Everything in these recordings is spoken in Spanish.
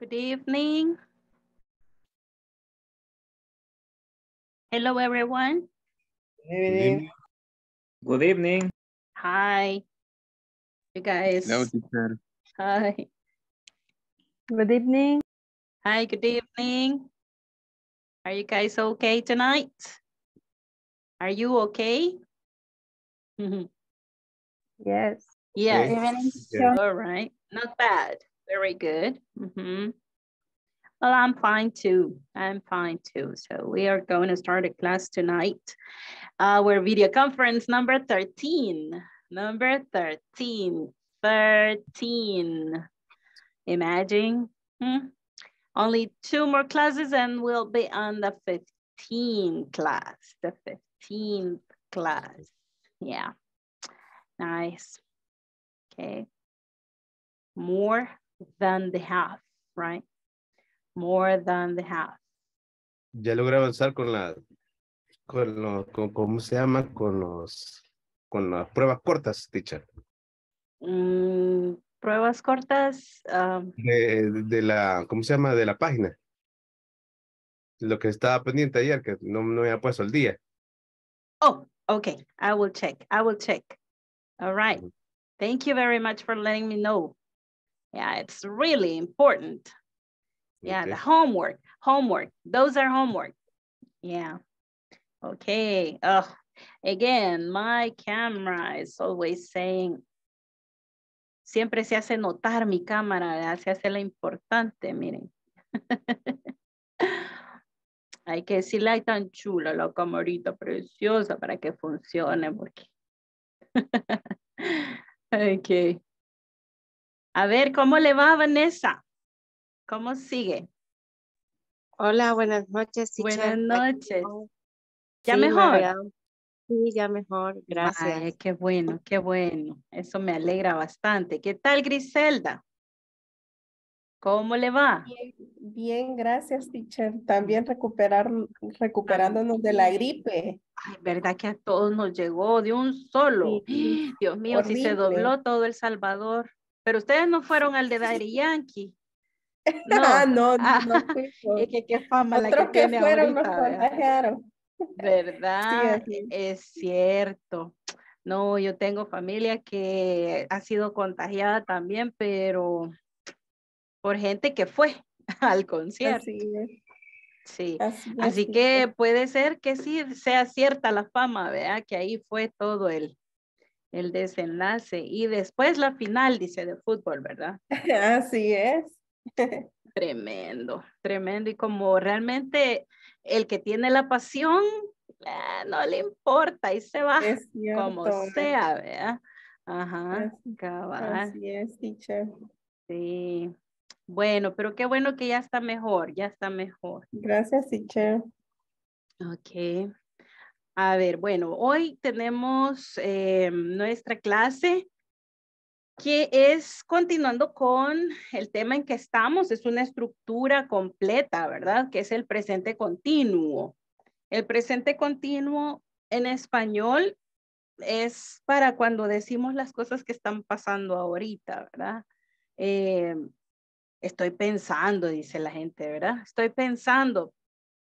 Good evening. Hello, everyone. Good evening. Good evening. Hi. You guys. Hello, teacher. Hi. Good evening. Hi, good evening. Are you guys okay tonight? Are you okay? Yes. Yes. Yeah. All right. Not bad. Very good. Mhm. Well, I'm fine too. I'm fine too. So we are going to start a class tonight. Our video conference number 13. Number 13. 13. Imagine. hmm? Only two more classes and we'll be on the 15 class. The 15th class. Yeah. Nice. Okay. More than the half, right? More than the half. Ya logré avanzar con la, con lo, con, ¿cómo se llama? Con los, con las pruebas cortas, teacher. Mm, pruebas cortas. um, De, de la, ¿cómo se llama? De la página. Lo que estaba pendiente ayer, que no, no había puesto el día. oh, okay. I will check. I will check. All right. Thank you very much for letting me know. Yeah, it's really important. Yeah, the homework, homework. Those are homework. Yeah. Okay. Oh, again, my camera is always saying. Siempre se hace notar mi cámara, ¿verdad? se hace la importante, miren. Hay que decirle, ay, tan chula la camarita preciosa para que funcione, porque. ok. A ver, ¿cómo le va, Vanessa? ¿Cómo sigue? Hola, buenas noches. Buenas noches. ¿Ya Sí, mejor? Sí, ya mejor. Gracias. Ay, qué bueno, qué bueno. Eso me alegra bastante. ¿Qué tal, Griselda? ¿Cómo le va? Bien, bien, gracias, teacher. También recuperar, recuperándonos de la gripe. Ay, verdad que a todos nos llegó de un solo. Sí, Dios mío, si se dobló todo El Salvador. Pero ustedes no fueron al de Daddy Yankee. Ah, No, no, Ah, no fuimos. es que qué fama la que que tiene fueron nos ahorita, ¿verdad? contagiaron. ¿Verdad? así es cierto. No, yo tengo familia que ha sido contagiada también, pero por gente que fue al concierto. Así es. Sí. Así, que puede ser que sí sea cierta la fama, ¿verdad? Que ahí fue todo el, el desenlace. Y después la final, dice, de fútbol, ¿verdad? Así es. Tremendo, tremendo. Y como realmente el que tiene la pasión, eh, no le importa y se va como sea, ¿verdad? Ajá, Así- cabal, Así es, teacher. sí. Bueno, pero qué bueno que ya está mejor, ya está mejor. Gracias, teacher. Ok. A ver, bueno, hoy tenemos eh, nuestra clase que es continuando con el tema en que estamos, es una estructura completa, ¿verdad? Que es el presente continuo. El presente continuo en español es para cuando decimos las cosas que están pasando ahorita, ¿verdad? Eh, estoy pensando, dice la gente, ¿verdad? Estoy pensando,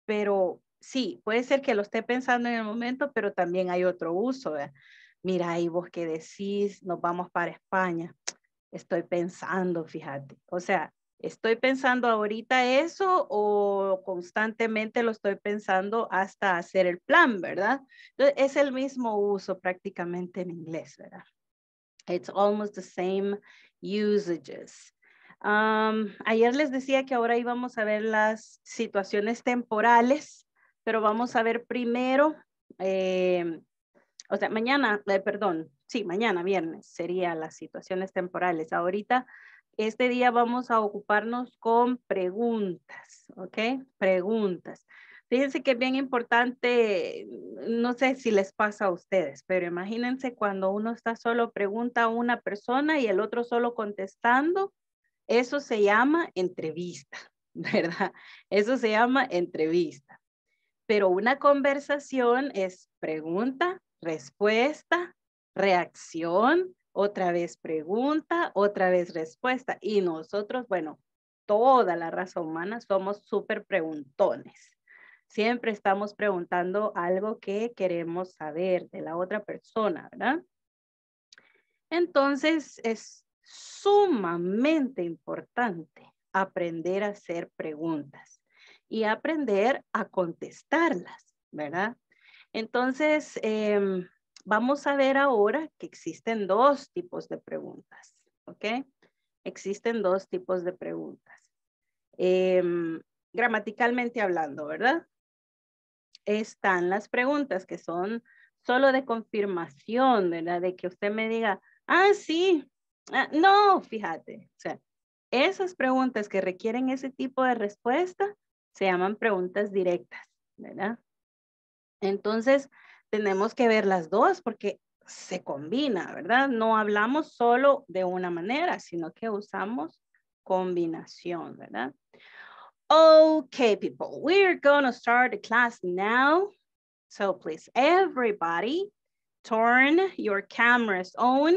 pero sí, puede ser que lo esté pensando en el momento, pero también hay otro uso. ¿verdad? Mira, y vos qué decís, nos vamos para España. Estoy pensando, fíjate. O sea, estoy pensando ahorita eso o constantemente lo estoy pensando hasta hacer el plan, ¿verdad? Es el mismo uso prácticamente en inglés, ¿verdad? It's almost the same usages. Ayer les decía que ahora íbamos a ver las situaciones temporales, pero vamos a ver primero, eh, o sea, mañana, eh, perdón, sí, mañana viernes sería las situaciones temporales. Ahorita, este día vamos a ocuparnos con preguntas, ¿ok? Preguntas. Fíjense que es bien importante, no sé si les pasa a ustedes, pero imagínense cuando uno está solo pregunta a una persona y el otro solo contestando, eso se llama entrevista, ¿verdad? Eso se llama entrevista. Pero una conversación es pregunta, respuesta, reacción, otra vez pregunta, otra vez respuesta. Y nosotros, bueno, toda la raza humana somos súper preguntones. Siempre estamos preguntando algo que queremos saber de la otra persona, ¿verdad? Entonces es sumamente importante aprender a hacer preguntas y aprender a contestarlas, ¿verdad? Entonces, em, vamos a ver ahora que existen dos tipos de preguntas, ¿ok? Existen dos tipos de preguntas. Em, gramaticalmente hablando, ¿verdad? Están las preguntas que son solo de confirmación, ¿verdad? De que usted me diga, ah, sí, ah, no, fíjate. O sea, esas preguntas que requieren ese tipo de respuesta se llaman preguntas directas, ¿verdad? Entonces, tenemos que ver las dos porque se combina, ¿verdad? No hablamos solo de una manera, sino que usamos combinación, ¿verdad? Okay, people, we're going to start the class now. So please, everybody, turn your cameras on.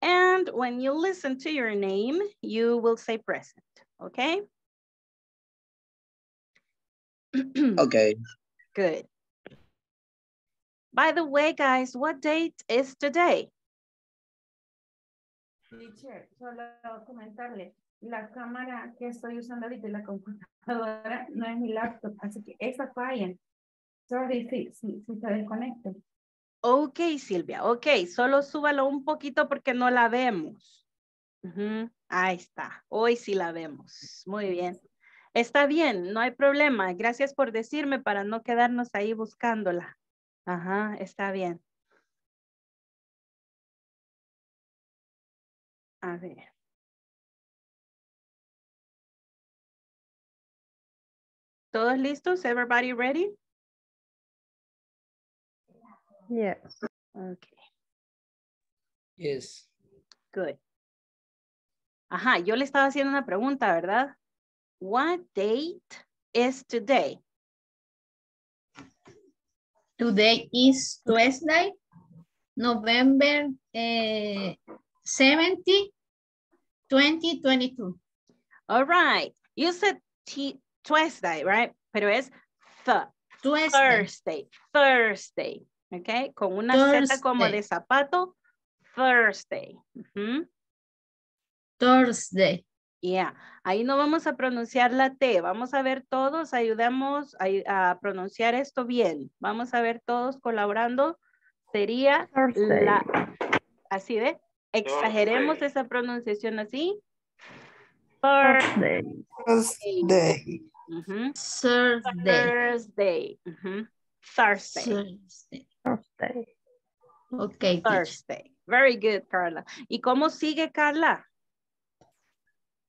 And when you listen to your name, you will say present, okay? Okay. Good. By the way, guys, what date is today? Teacher, solo comentarle, la cámara que estoy usando ahorita, la computadora, no es mi laptop, así que esa falla. Sorry, si, si, si se desconecta. Ok, Silvia, ok, solo súbalo un poquito porque no la vemos. Ahí está, hoy sí la vemos. Muy bien. Está bien, no hay problema. Gracias por decirme para no quedarnos ahí buscándola. Ajá, está bien. A ver. ¿Todos listos? Everybody ready? Yes. Okay, Yes. good. Ajá, yo le estaba haciendo una pregunta, ¿verdad? What date is today? Today is Tuesday, November eh, 70, 2022. All right. You said t Tuesday, right? Pero es th Tuesday, Thursday, Thursday, ¿ok? Con una Z como de Thursday. zapato, Thursday. Thursday. Yeah, ahí no vamos a pronunciar la T. Vamos a ver todos, ayudamos a, a pronunciar esto bien. Vamos a ver todos colaborando. Sería Thursday. la, así de, exageremos esa pronunciación así. Thursday. Thursday. Thursday. Thursday. Thursday. Thursday. Thursday. Okay, teacher. Thursday. Very good, Carla. ¿Y cómo sigue, Carla?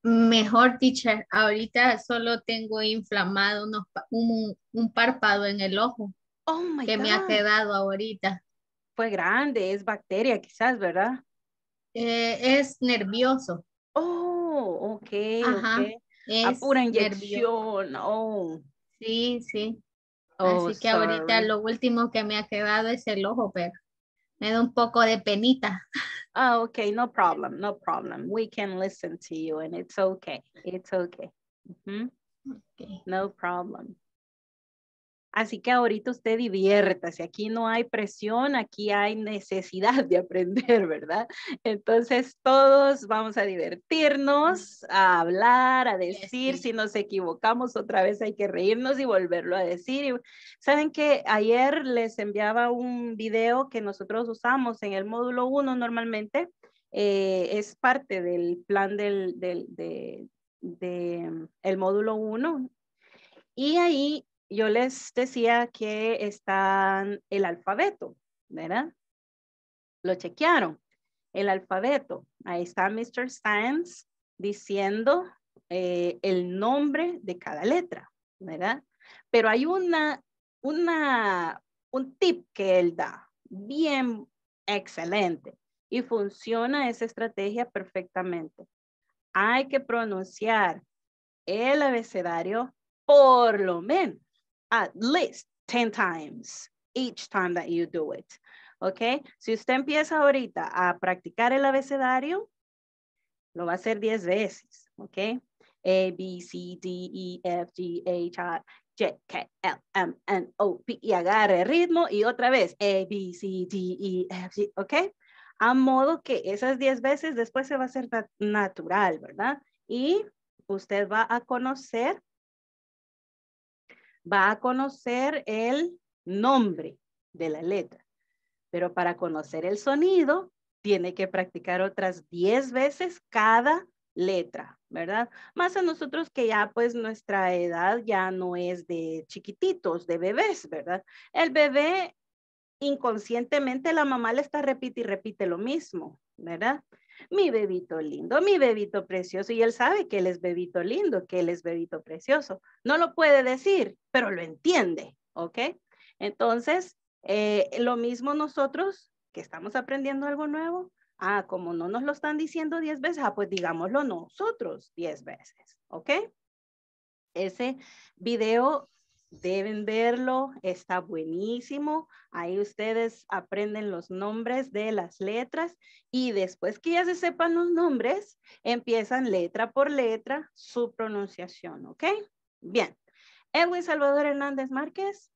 Mejor, teacher. Ahorita solo tengo inflamado unos un, un párpado en el ojo Oh my que me ha God. quedado ahorita. Fue grande, es bacteria quizás, ¿verdad? Eh, es nervioso. Oh, ok, Ajá, ok. A Es pura nervioso. inyección. Oh, Sí, sí. oh, Así que ahorita lo último que me ha quedado es el ojo, pero me da un poco de penita. Ah, okay, no problem, no problem. We can listen to you and it's okay. It's okay. Ujú, Okay. No problem. Así que ahorita usted diviértase. Aquí no hay presión, aquí hay necesidad de aprender, ¿verdad? Entonces todos vamos a divertirnos, a hablar, a decir. sí. Si nos equivocamos otra vez hay que reírnos y volverlo a decir. Y Saben que ayer les enviaba un video que nosotros usamos en el módulo 1 normalmente. eh, es parte del plan del, del de, de, mm, el módulo 1. Y ahí yo les decía que están el alfabeto, ¿verdad? Lo chequearon. El alfabeto. Ahí está Mr. Science diciendo eh, el nombre de cada letra, ¿verdad? Pero hay una, una, un tip que él da, bien excelente, y funciona esa estrategia perfectamente. Hay que pronunciar el abecedario por lo menos, at least 10 times each time that you do it. ¿Ok? Si usted empieza ahorita a practicar el abecedario, lo va a hacer 10 veces. ¿Ok? A, B, C, D, E, F, G, H, I, J, K, L, M, N, O, P. Y agarre ritmo y otra vez. A, B, C, D, E, F, G. ¿Ok? A modo que esas 10 veces después se va a hacer natural, ¿verdad? Y usted va a conocer, va a conocer el nombre de la letra. Pero para conocer el sonido, tiene que practicar otras 10 veces cada letra, ¿verdad? Más a nosotros que ya pues nuestra edad ya no es de chiquititos, de bebés, ¿verdad? El bebé inconscientemente la mamá le está repite y repite lo mismo, ¿verdad? Mi bebito lindo, mi bebito precioso. Y él sabe que él es bebito lindo, que él es bebito precioso. No lo puede decir, pero lo entiende, ¿ok? Entonces, eh, lo mismo nosotros que estamos aprendiendo algo nuevo. Ah, como no nos lo están diciendo 10 veces, ah, pues digámoslo nosotros 10 veces, ¿ok? Ese video deben verlo, está buenísimo. Ahí ustedes aprenden los nombres de las letras y después que ya se sepan los nombres, empiezan letra por letra su pronunciación, ¿ok? Bien. Edwin Salvador Hernández Márquez.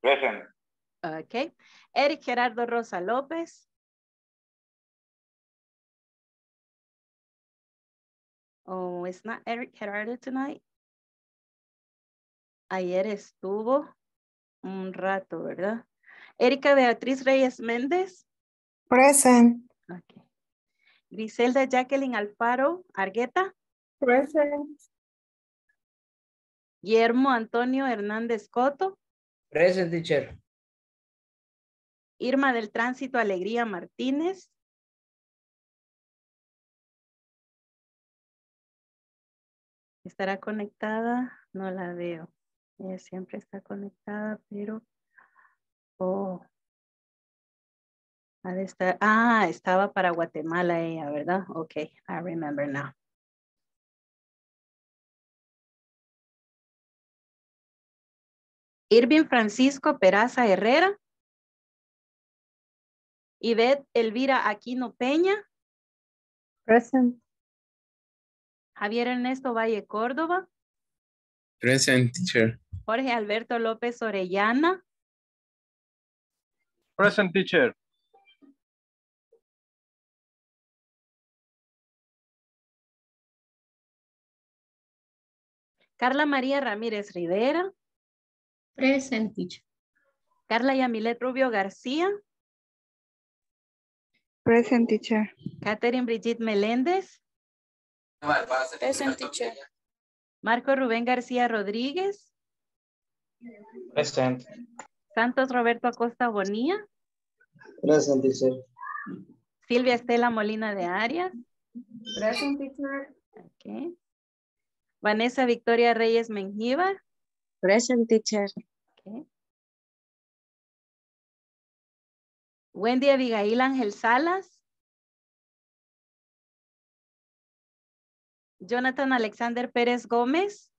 Present. Ok. Eric Gerardo Rosa López. Oh, it's not Eric Gerardo tonight. Ayer estuvo un rato, ¿verdad? Erika Beatriz Reyes Méndez. Present. Okay. Griselda Jacqueline Alfaro Argueta. Present. Guillermo Antonio Hernández Coto. Present, teacher. Irma del Tránsito Alegría Martínez. ¿Estará conectada? No la veo. Ella siempre está conectada, pero... Oh. Ha de estar... Ah, estaba para Guatemala ella, ¿verdad? Ok, I remember now. Irving Francisco Peraza Herrera. Ivette Elvira Aquino Peña. Present. Javier Ernesto Valle Córdoba. Present, teacher. Jorge Alberto López Orellana. Present teacher. Carla María Ramírez Rivera. Present, teacher. Carla Yamilet Rubio García. Present, teacher. Catherine Brigitte Meléndez. Present teacher. Marco Rubén García Rodríguez. Present. Santos Roberto Acosta Bonilla. Present, teacher. Silvia Estela Molina de Arias. Present teacher. Okay. Vanessa Victoria Reyes Mengíbar. Present teacher. Okay. Wendy Abigail Ángel Salas. Jonathan Alexander Pérez Gómez.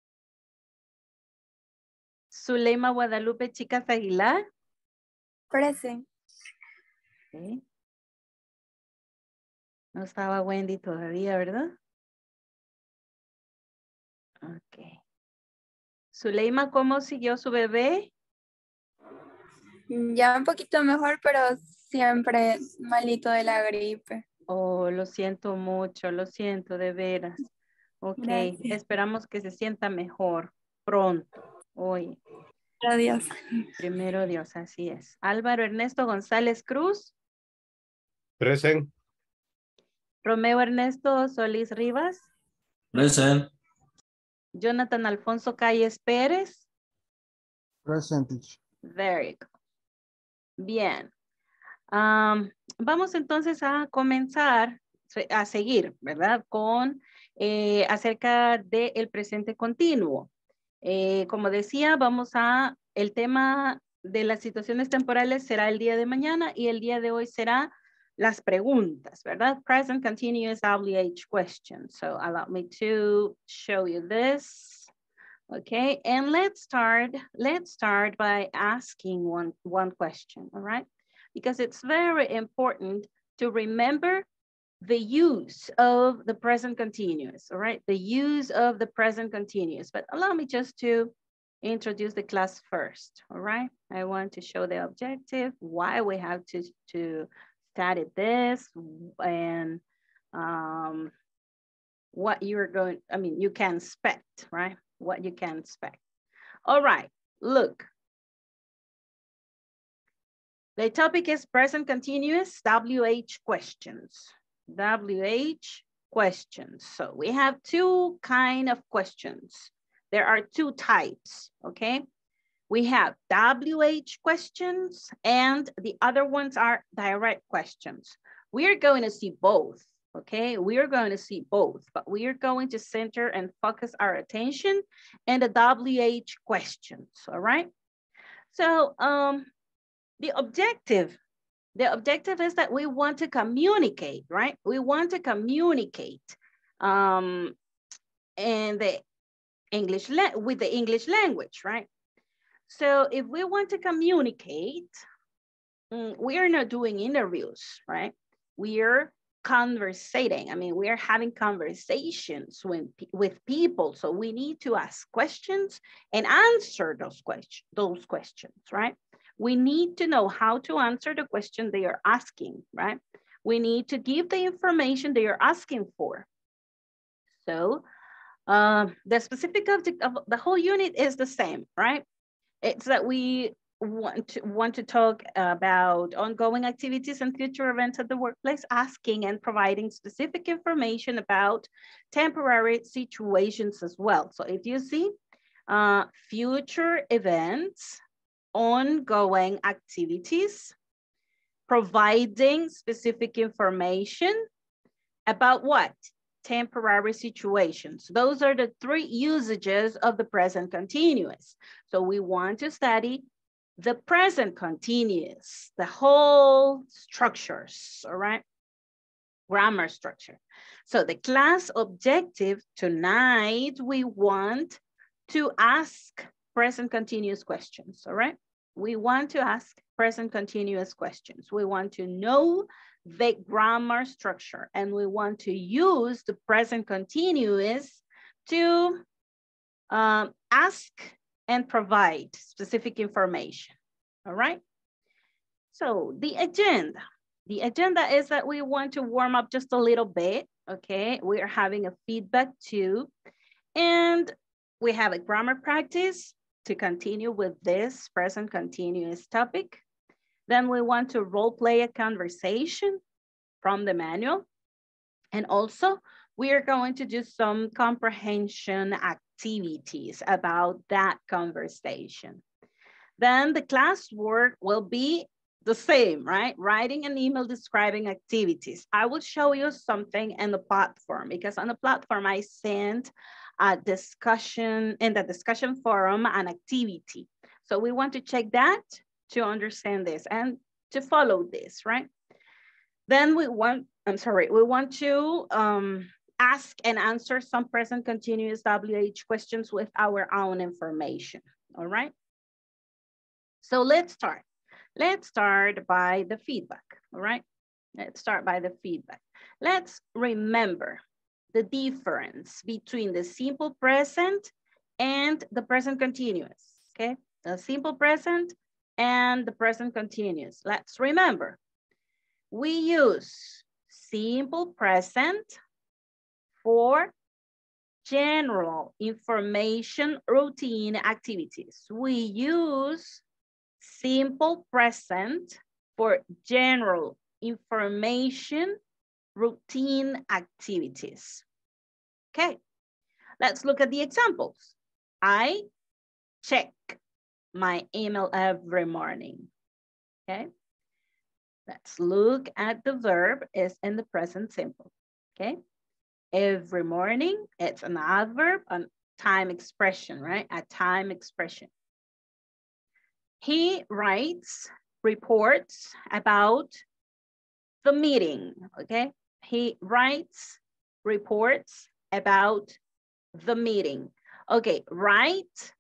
Zuleima Guadalupe Chicas Aguilar. Present. Okay. No estaba Wendy todavía, ¿verdad? Ok. Zuleima, ¿cómo siguió su bebé? Ya un poquito mejor, pero siempre malito de la gripe. Oh, lo siento mucho, lo siento de veras. Ok, Gracias. esperamos que se sienta mejor pronto. Hoy, Adiós. primero Dios, así es. Álvaro Ernesto González Cruz, Present. Romeo Ernesto Solís Rivas, Present. Jonathan Alfonso Calles Pérez. Present. Very good. Bien. Am, vamos entonces a comenzar a seguir, ¿verdad? Con eh, acerca del presente continuo. Eh, como decía, vamos a, el tema de las situaciones temporales será el día de mañana y el día de hoy será las preguntas, ¿verdad? Present continuous WH questions. So allow me to show you this. Okay, and let's start, let's start by asking one, one question, all right? Because it's very important to remember the use of the present continuous, all right? The use of the present continuous. But allow me just to introduce the class first, all right? I want to show the objective, why we have to, to study this, and um, what you're going, I mean, you can expect, right? What you can expect. All right, look. The topic is present continuous WH questions. WH questions. So we have two kind of questions. There are two types, okay? We have WH questions and the other ones are direct questions. We are going to see both, okay? We are going to see both, but we are going to center and focus our attention and the WH questions, all right? So um, the objective the objective is that we want to communicate, right? We want to communicate um, in the English with the English language, right? So if we want to communicate, mm, we are not doing interviews, right? We are conversating. I mean, we are having conversations with, with people. So we need to ask questions and answer those, questions, those questions, right? We need to know how to answer the question they are asking, right? We need to give the information they are asking for. So uh, the specific object of the whole unit is the same, right? It's that we want to, want to talk about ongoing activities and future events at the workplace, asking and providing specific information about temporary situations as well. So if you see uh, future events, ongoing activities, providing specific information about what? Temporary situations. Those are the three usages of the present continuous. So we want to study the present continuous, the whole structures, all right? Grammar structure. So the class objective tonight, we want to ask present continuous questions, all right? We want to ask present continuous questions. We want to know the grammar structure and we want to use the present continuous to um, ask and provide specific information, all right? So the agenda, the agenda is that we want to warm up just a little bit, okay? We are having a feedback too. And we have a grammar practice, to continue with this present continuous topic. Then we want to role play a conversation from the manual. And also we are going to do some comprehension activities about that conversation. Then the class work will be the same, right? Writing an email describing activities. I will show you something in the platform because on the platform I sent a discussion in the discussion forum an activity. So we want to check that to understand this and to follow this, right? Then we want, I'm sorry, we want to um, ask and answer some present continuous WH questions with our own information, all right? So let's start. Let's start by the feedback, all right? Let's start by the feedback. Let's remember the difference between the simple present and the present continuous, okay? The simple present and the present continuous. Let's remember, we use simple present for general information routine activities. We use simple present for general information routine activities. Okay, let's look at the examples. I check my email every morning. Okay, let's look at the verb is in the present simple. Okay, every morning, it's an adverb, a time expression, right? A time expression. He writes reports about the meeting, okay? He writes reports about the meeting. Okay, write,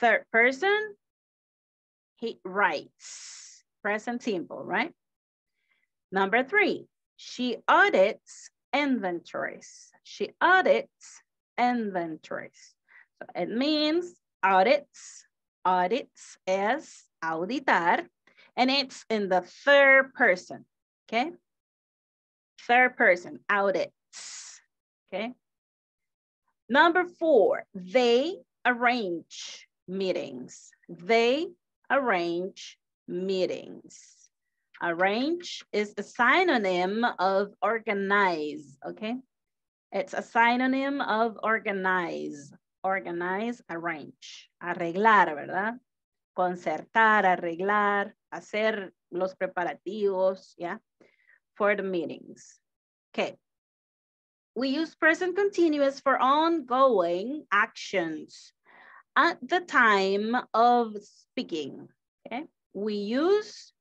third person, he writes. Present simple, right? Number three, She audits inventories. She audits inventories. So it means audits, audits es auditar, and it's in the third person, okay? Third person, audits, okay? Number four, they arrange meetings. They arrange meetings. Arrange is a synonym of organize, okay? It's a synonym of organize. Organize, arrange. Arreglar, ¿verdad? Concertar, arreglar, hacer los preparativos, yeah? For the meetings. Okay. We use present continuous for ongoing actions at the time of speaking, okay? We use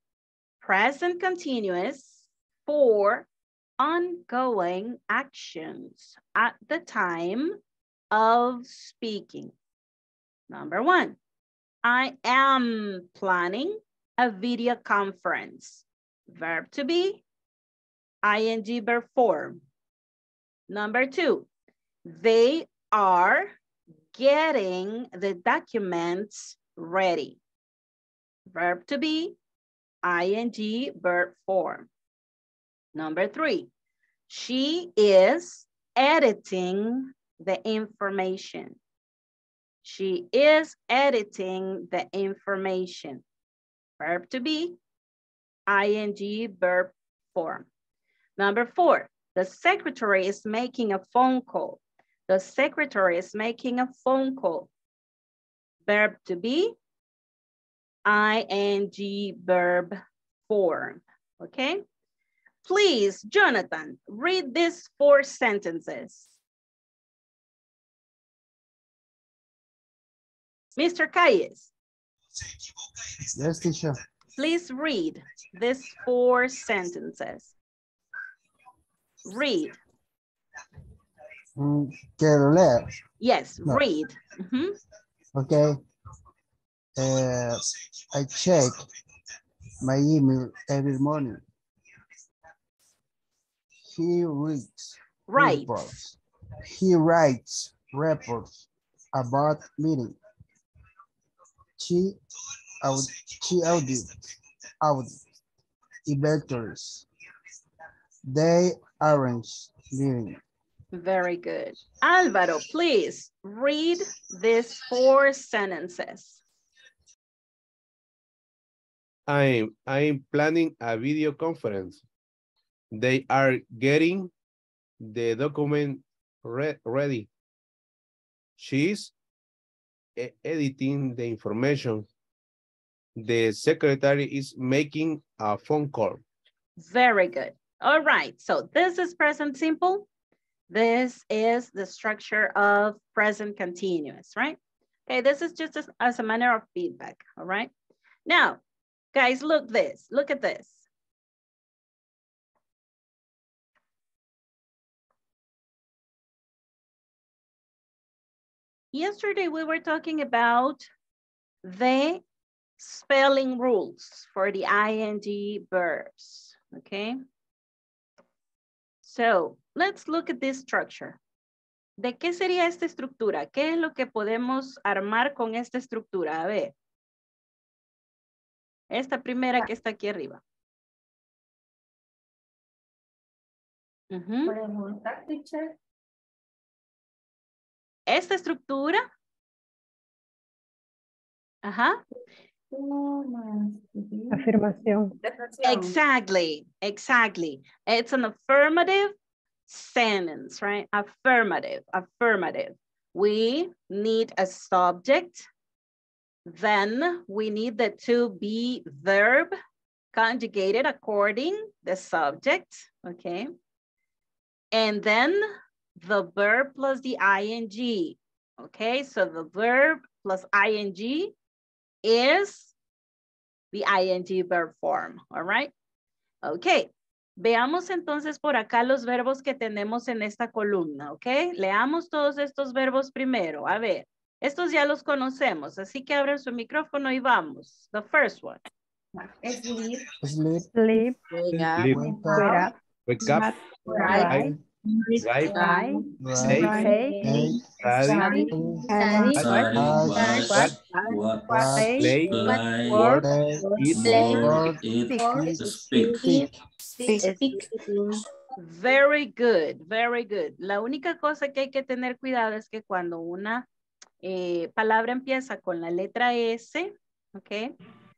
present continuous for ongoing actions at the time of speaking. Number one, I am planning a video conference. Verb to be, ing verb form. Number two, they are getting the documents ready. Verb to be, ing verb form. Number three, she is editing the information. She is editing the information. Verb to be, ing verb form. Number four, the secretary is making a phone call. The secretary is making a phone call. Verb to be, ing verb form, okay? Please, Jonathan, read these four sentences. Mr. Calles. Yes, teacher. Please read these four sentences. Read. Mm, quiero leer. Yes, No. read. Mhm. Okay. Uh, I check my email every morning. He reads Right. reports. He writes reports about meeting. She aud she audits audit inventories. They arrange meeting. Very good. Alvaro, please read these four sentences. I'm, I'm planning a video conference. They are getting the document re- ready. She's e- editing the information. The secretary is making a phone call. Very good. All right, so this is present simple. This is the structure of present continuous, right? Okay, this is just as, as a manner of feedback, all right? Now, guys, look this, look at this. Yesterday, we were talking about the spelling rules for the ing verbs, okay? So, let's look at this structure. ¿De qué sería esta estructura? ¿Qué es lo que podemos armar con esta estructura? A ver. Esta primera que está aquí arriba. Esta estructura. Ajá. Afirmación. Exactly, exactly. It's an affirmative sentence, right? Affirmative, affirmative. We need a subject. Then we need the to be verb conjugated according the subject, okay? And then the verb plus the ing, okay? So the verb plus ing is the ing verb form, all right? Ok, veamos entonces por acá los verbos que tenemos en esta columna, ok? Leamos todos estos verbos primero. A ver, estos ya los conocemos, así que abran su micrófono y vamos. The first one. Sleep, Sleep. Sleep. Venga. Sleep. Wake up. up. Wake up. Right. What, Play. Eat. Speak. speak, Very good, very good. La única cosa que hay que tener cuidado es que cuando una eh, palabra empieza con la letra S, ¿ok?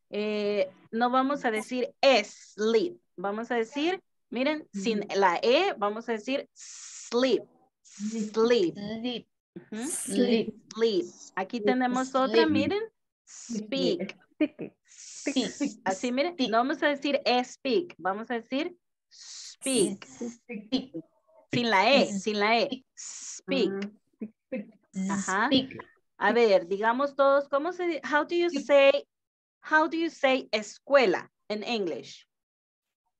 Eh, no vamos a decir sleep, vamos a decir, miren, sin la E, vamos a decir sleep, sleep, sleep, sleep, sleep. Aquí tenemos otra, miren, speak. speak, Así, miren, no vamos a decir speak, vamos a decir speak. speak, Sin la E, sin la E. Speak. Ajá. speak, A ver, digamos todos, ¿cómo se How do you say, how do you say escuela en English?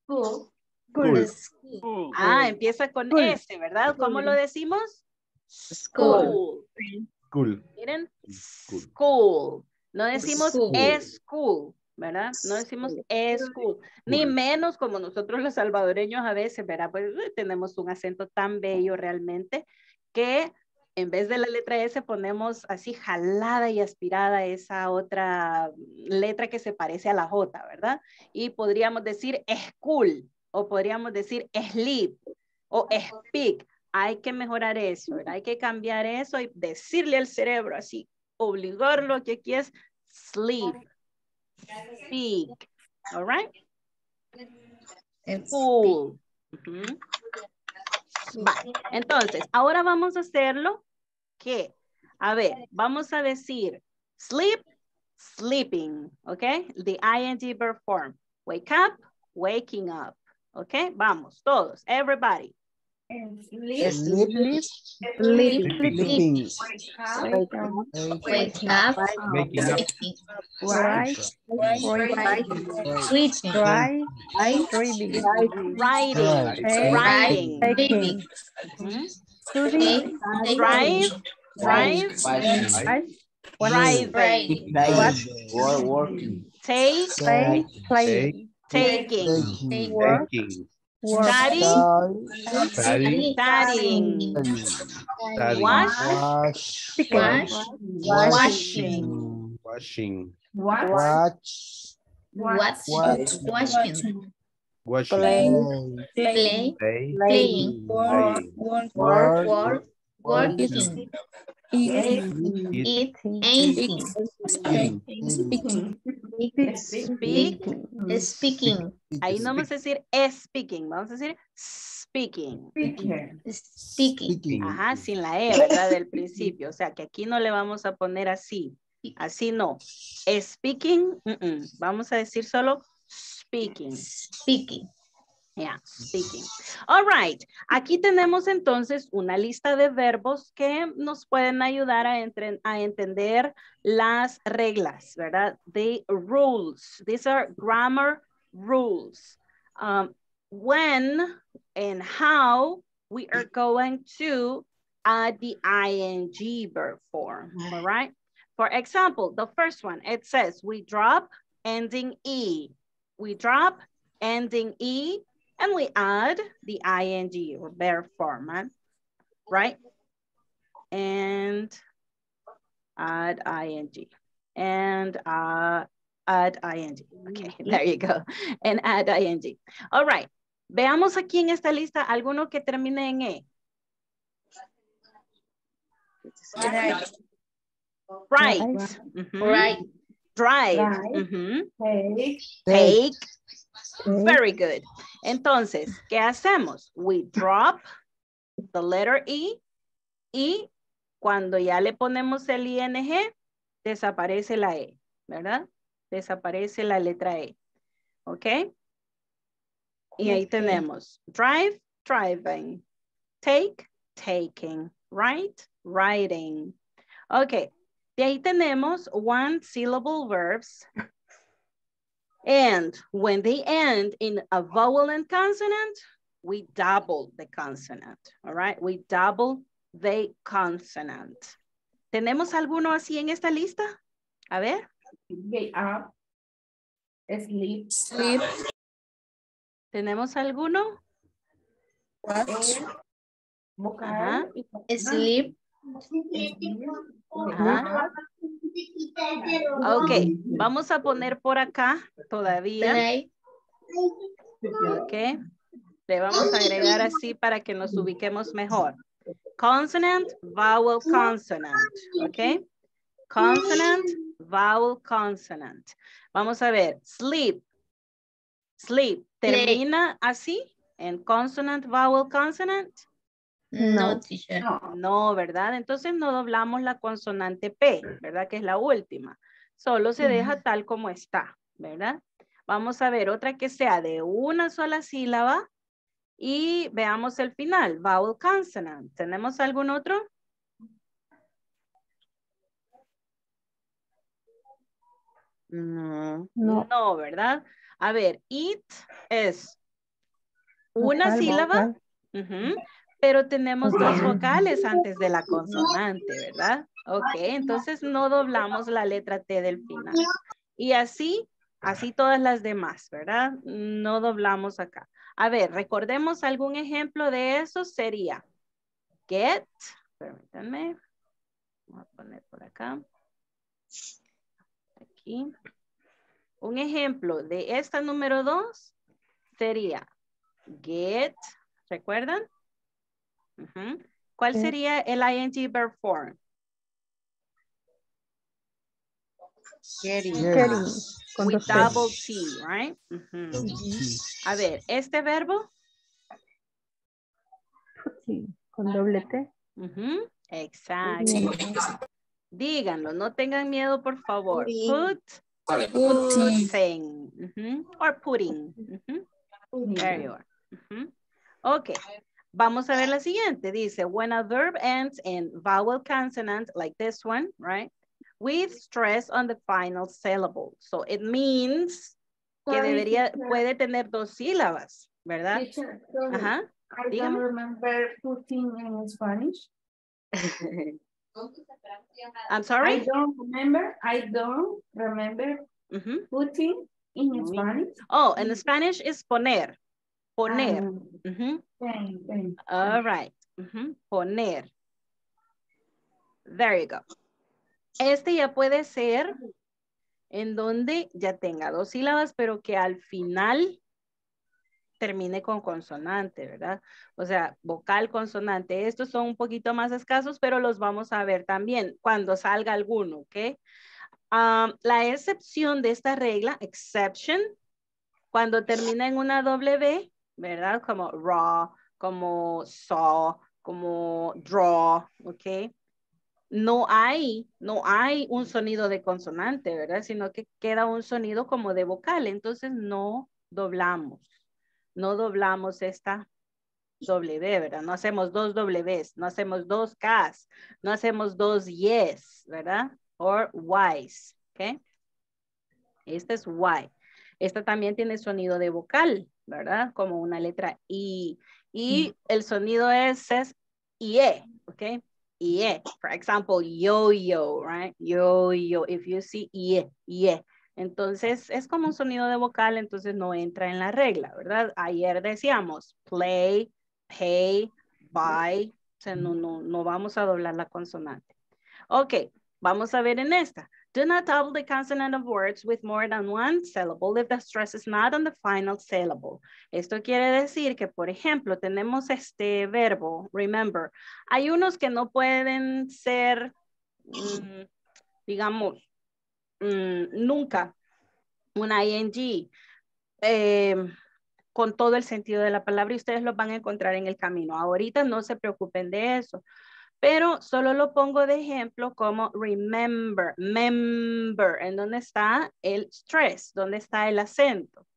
School. School, Ah, empieza con School. S, ¿verdad? ¿Cómo lo decimos? School. Cool. Miren, School. school. No decimos School. school, ¿verdad? No decimos school. Ni School. menos como nosotros los salvadoreños a veces, ¿verdad? Pues eh, tenemos un acento tan bello realmente que en vez de la letra S ponemos así jalada y aspirada esa otra letra que se parece a la J, ¿verdad? Y podríamos decir school o podríamos decir sleep o speak. Hay que mejorar eso. Hay que cambiar eso y decirle al cerebro así, obligarlo que aquí es sleep, speak, all right? Cool. Entonces, ahora vamos a hacerlo que, a ver, vamos a decir sleep, sleeping, ¿ok? The ing verb form. Wake up, waking up, ¿ok? Vamos, todos, everybody. Sleep. Sleep. Sleeping. Sleeping. wake up, Waking up. waking, Right. sleeping, Right. Reading. Writing, Right. writing. taking, Mhm. Shooting. take, Drive, drive, Right. driving, Working. take, Play. Playing. Taking, Taking. Work. Taking. Work. study, Study. studying, Study. wash, Wash. wash, washing, Washing. What? Watch. watch, Watch. washing, Washing. Play. play, Play. playing, Playing. Work. work, working, Eat. eat, eating, Speaking. Speak. speaking, Ahí no vamos a decir speaking, vamos a decir speaking. Speaking, Speaking. Ajá, sin la E, ¿verdad? Del principio. O sea, que aquí no le vamos a poner así. Así no. Speaking, mm, mm. vamos a decir solo speaking. speaking. Yeah, speaking. All right. Aquí tenemos entonces una lista de verbos que nos pueden ayudar a, entre- a entender las reglas, ¿verdad? The rules. These are grammar rules. Um, when and how we are going to add the ing verb form, all right? For example, the first one, it says we drop ending E. We drop ending E and we add the ing or verb format, right? And add ing and uh, add ing. Okay, there you go. And add ing. All right. Veamos aquí en esta lista alguno que termine en E. Right. Mhm. Right. Drive. Right. Mhm. Take. Take. Mm-hmm. Very good. Entonces, ¿qué hacemos? We drop the letter E y cuando ya le ponemos el ing, desaparece la E, ¿verdad? Desaparece la letra E. ¿Ok? Y ahí tenemos drive, driving, take, taking, write, writing. Ok, de ahí tenemos one syllable verbs and when they end in a vowel and consonant, we double the consonant, all right? We double the consonant. ¿Tenemos alguno así en esta lista? A ver. Get up. Sleep. Sleep. ¿Tenemos alguno? Watch. Sleep. Ajá. Ok, vamos a poner por acá todavía. Ok. Le vamos a agregar así para que nos ubiquemos mejor. Consonant, vowel, consonant. Ok. Consonant, vowel, consonant. Vamos a ver. Sleep. Sleep. ¿Termina así? En consonant, vowel, consonant. No, teacher. No, ¿verdad? Entonces no doblamos la consonante P, ¿verdad? Que es la última. Solo se deja tal como está, ¿verdad? Vamos a ver otra que sea de una sola sílaba y veamos el final, vowel consonant. ¿Tenemos algún otro? No, No. no, ¿verdad? A ver, it es una Vocal, sílaba, vocal. Pero tenemos dos vocales antes de la consonante, ¿verdad? Ok, entonces no doblamos la letra T del final. Y así, así todas las demás, ¿verdad? No doblamos acá. A ver, recordemos algún ejemplo de eso sería get, permítanme, voy a poner por acá. Aquí. Un ejemplo de esta número dos sería get, ¿recuerdan? ¿Cuál sería el ing verb form? Getting. Getting. Con With T. double T, right? Ujú. A ver, este verbo, Sí, con doble T. Exacto. Díganlo, no tengan miedo, por favor. Put, putting, ujú, or putting. ujú. There you are. Ok, vamos a ver la siguiente. Dice, when a verb ends in vowel consonant like this one, right? With stress on the final syllable. So it means que debería, teacher. puede tener dos sílabas, ¿verdad? Teacher. Ajá. I don't remember putting in Spanish. I'm sorry? I don't remember, I don't remember Ujú. putting in Spanish. Oh, en Spanish es poner. Poner. Thank- All right. Poner. There you go. Este ya puede ser en donde ya tenga dos sílabas, pero que al final termine con consonante, ¿verdad? O sea, vocal, consonante. Estos son un poquito más escasos, pero los vamos a ver también cuando salga alguno, ¿ok? Um, la excepción de esta regla, exception, cuando termina en una W, ¿verdad? Como raw, como saw, como draw, ¿ok? No hay, no hay un sonido de consonante, ¿verdad? Sino que queda un sonido como de vocal, entonces no doblamos, no doblamos esta W, ¿verdad? No hacemos dos Ws, no hacemos dos Ks, no hacemos dos Yes, ¿verdad? Or Ys, ¿ok? Esta es Y. Esta también tiene sonido de vocal, ¿verdad? Como una letra I. Y el sonido es, es IE, ¿ok? IE. For example, yo-yo, right? Yo-yo. If you see IE, IE. Entonces, es como un sonido de vocal, entonces no entra en la regla, ¿verdad? Ayer decíamos play, pay, buy. O sea, no, no, no vamos a doblar la consonante. Ok, vamos a ver en esta. Do not double the consonant of words with more than one syllable if the stress is not on the final syllable. Esto quiere decir que, por ejemplo, tenemos este verbo, remember. Hay unos que no pueden ser, mm, digamos, mm, nunca una ing eh, con todo el sentido de la palabra y ustedes los van a encontrar en el camino. Ahorita no se preocupen de eso pero solo lo pongo de ejemplo como remember, member, en donde está el stress, donde está el acento.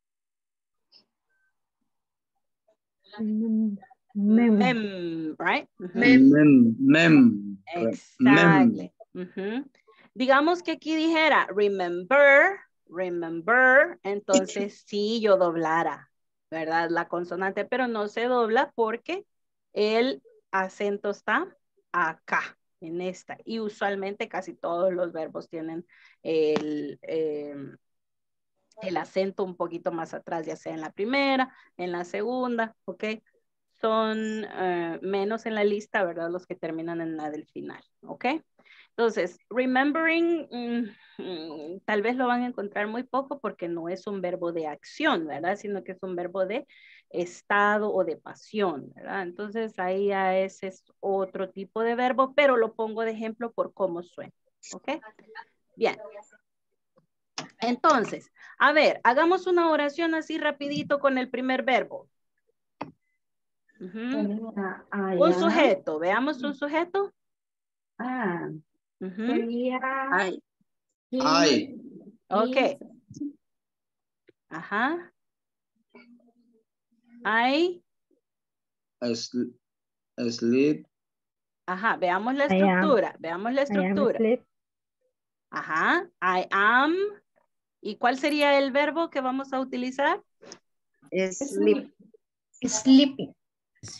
Mem. Mem, right? Ujú. Mem. Mem. Exactly. Digamos que aquí dijera remember, remember, entonces sí yo doblara, ¿verdad? La consonante, pero no se dobla porque el acento está acá, en esta. Y usualmente casi todos los verbos tienen el, eh, el acento un poquito más atrás, ya sea en la primera, en la segunda, ¿ok? Son eh, menos en la lista, ¿verdad? Los que terminan en la del final, ¿ok? Entonces, remembering, mm, mm, tal vez lo van a encontrar muy poco porque no es un verbo de acción, ¿verdad? Sino que es un verbo de estado o de pasión, ¿verdad? Entonces, ahí ya ese es otro tipo de verbo, pero lo pongo de ejemplo por cómo suena, ¿ok? Bien. Entonces, a ver, hagamos una oración así rapidito con el primer verbo. Un sujeto, veamos un sujeto. Ah, sería. Ay, he, Ok. Ajá. I, sl- sleep, ajá, veamos la estructura, veamos la estructura. asleep. Ajá, I am. ¿Y cuál sería el verbo que vamos a utilizar? sleep. Sleeping.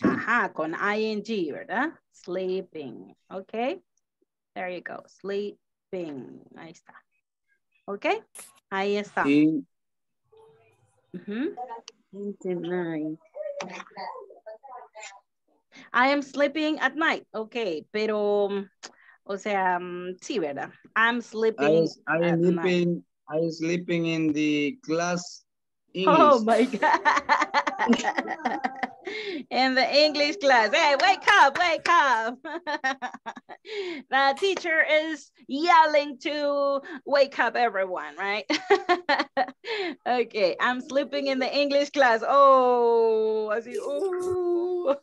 Ajá, con ing, ¿verdad? Sleeping, ok. There you go, sleeping. Ahí está. Ok, ahí está. in, Ujú. In the night. I am sleeping at night. Ok, pero, o sea, sí, ¿verdad? I'm sleeping was- I at am night. sleeping, I am sleeping in the class Oh my God. In the English class. Hey, wake up, wake up. the teacher is yelling to wake up everyone, right? okay, I'm sleeping in the English class. Oh, I see. ooh.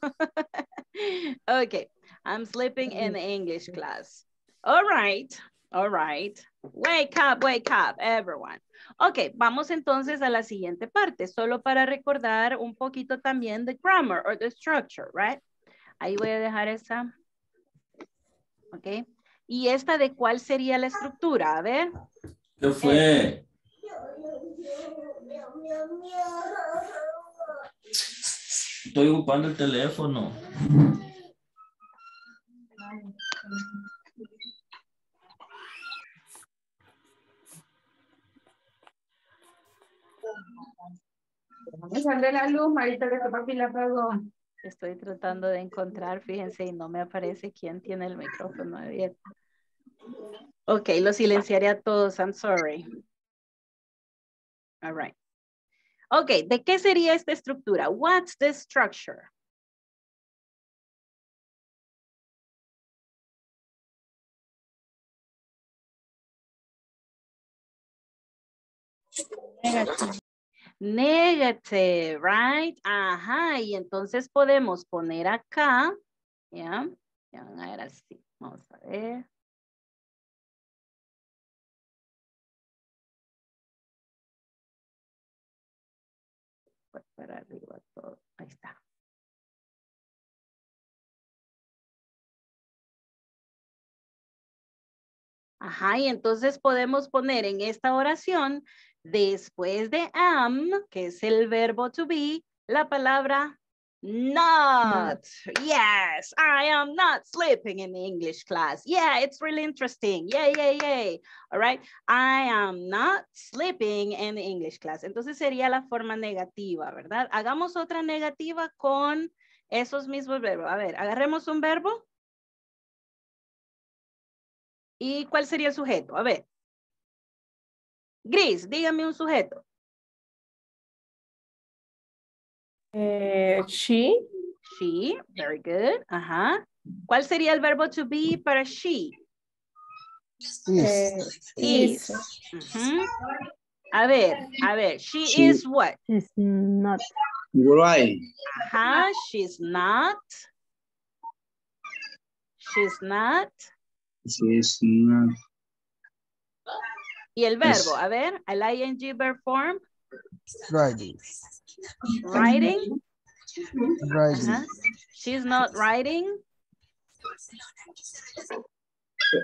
okay, I'm sleeping in the English class. All right, all right. Wake up, wake up, everyone. Ok, vamos entonces a la siguiente parte, solo para recordar un poquito también de grammar or the structure, right? Ahí voy a dejar esa. Ok. ¿Y esta de cuál sería la estructura? A ver. ¿Qué fue? Estoy ocupando el teléfono. Me sale la luz, Marita, que papi la. Estoy tratando de encontrar, fíjense, y no me aparece quién tiene el micrófono abierto. Ok, lo silenciaré a todos, I'm sorry. All right. Ok, ¿de qué sería esta estructura? What's the structure? Negative. Negative, right? Ajá, y entonces podemos poner acá, ¿ya? Ya van a ver así, vamos a ver. Para arriba todo, ahí está. Ajá, y entonces podemos poner en esta oración, después de am, que es el verbo to be, la palabra not. Yes, I am not sleeping in the English class. Yeah, it's really interesting. Yay, yay, yay. All right. I am not sleeping in the English class. Entonces sería la forma negativa, ¿verdad? Hagamos otra negativa con esos mismos verbos. A ver, agarremos un verbo. ¿Y cuál sería el sujeto? A ver. Gris, dígame un sujeto. Eh, she, She, very good. Ajá. ¿Cuál sería el verbo to be para she? eh, Is. is, Ujú. A ver, a ver. She, She- is what? She's not. right, Ajá, she's not. She's not. she's not, Y el Es- verbo, a ver, el ing verb form, Riding. writing. Riding. Ajá. She's not writing.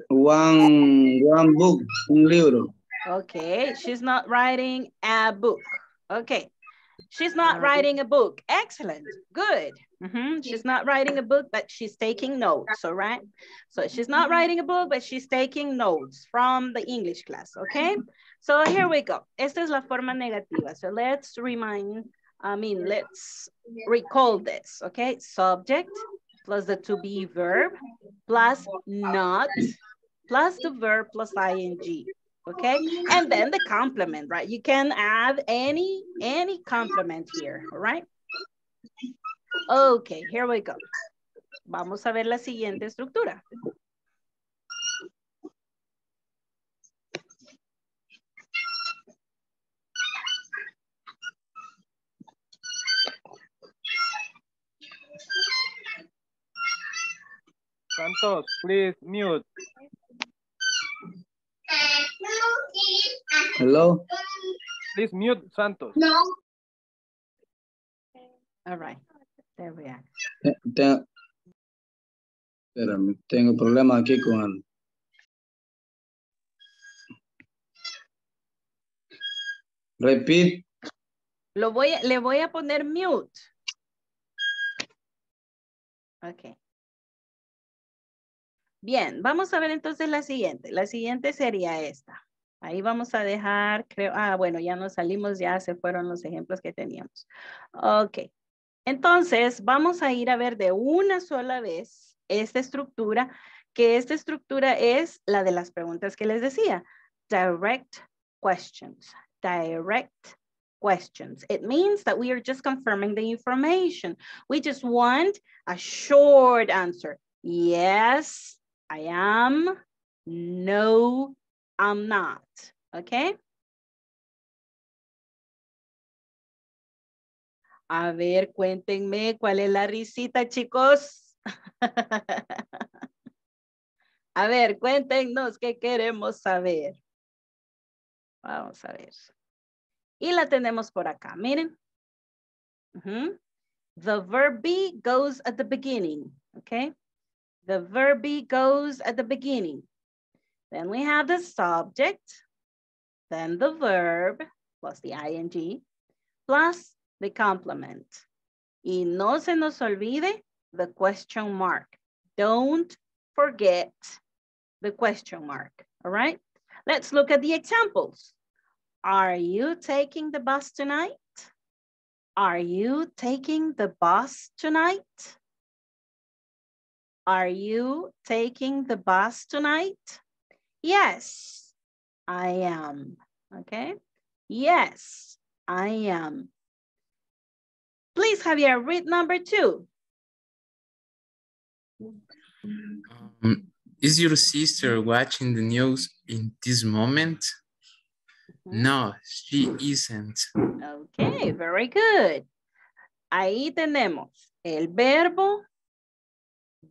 one, one book, un libro. Okay, she's not writing a book. Okay, she's not writing a book. Excellent, good. Mhm, She's not writing a book, but she's taking notes, all right? So she's not writing a book, but she's taking notes from the English class, okay? So here we go. Esta es la forma negativa. So let's remind I mean, let's recall this, okay? Subject plus the to be verb plus not plus the verb plus ing, okay? And then the complement, right? You can add any, any complement here, all right? Okay, here we go. Vamos a ver la siguiente estructura. Santos, please mute. Hello. Please mute Santos. All right, there we are. Te- te- Espérame, tengo problemas aquí con. Repeat. Lo voy, a- le voy a poner mute. Ok. Bien, vamos a ver entonces la siguiente. La siguiente sería esta. Ahí vamos a dejar, creo, ah, bueno, ya nos salimos, ya se fueron los ejemplos que teníamos. Ok. Entonces, vamos a ir a ver de una sola vez esta estructura, que esta estructura es la de las preguntas que les decía. Direct questions. Direct questions. It means that we are just confirming the information. We just want a short answer. Yes, I am. No, I'm not. Okay? A ver, cuéntenme cuál es la risita, chicos. A ver, cuéntenos qué queremos saber. Vamos a ver. Y la tenemos por acá, miren. The verb be goes at the beginning, okay? The verb be goes at the beginning. Then we have the subject, then the verb, plus the ing, plus the complement. Y no se nos olvide the question mark. Don't forget the question mark, all right? Let's look at the examples. Are you taking the bus tonight? Are you taking the bus tonight? Are you taking the bus tonight? Yes, I am. Okay. Yes, I am. Please, Javier, read number two. Um, is your sister watching the news in this moment? No, she isn't. Okay, very good. Ahí tenemos el verbo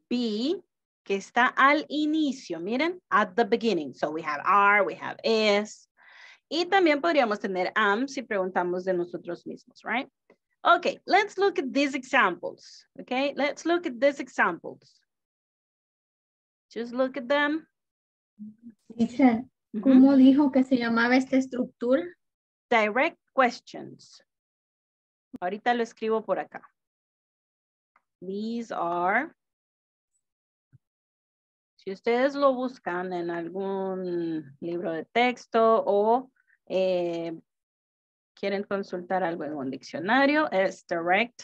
be que está al inicio. Miren, at the beginning. So we have are, we have is. Y también podríamos tener am si preguntamos de nosotros mismos, right? Okay, let's look at these examples. Okay, let's look at these examples. Just look at them. Teacher, ¿cómo dijo que se llamaba esta estructura? Direct questions. Ahorita lo escribo por acá. These are. Si ustedes lo buscan en algún libro de texto o eh, quieren consultar algo en un diccionario, es direct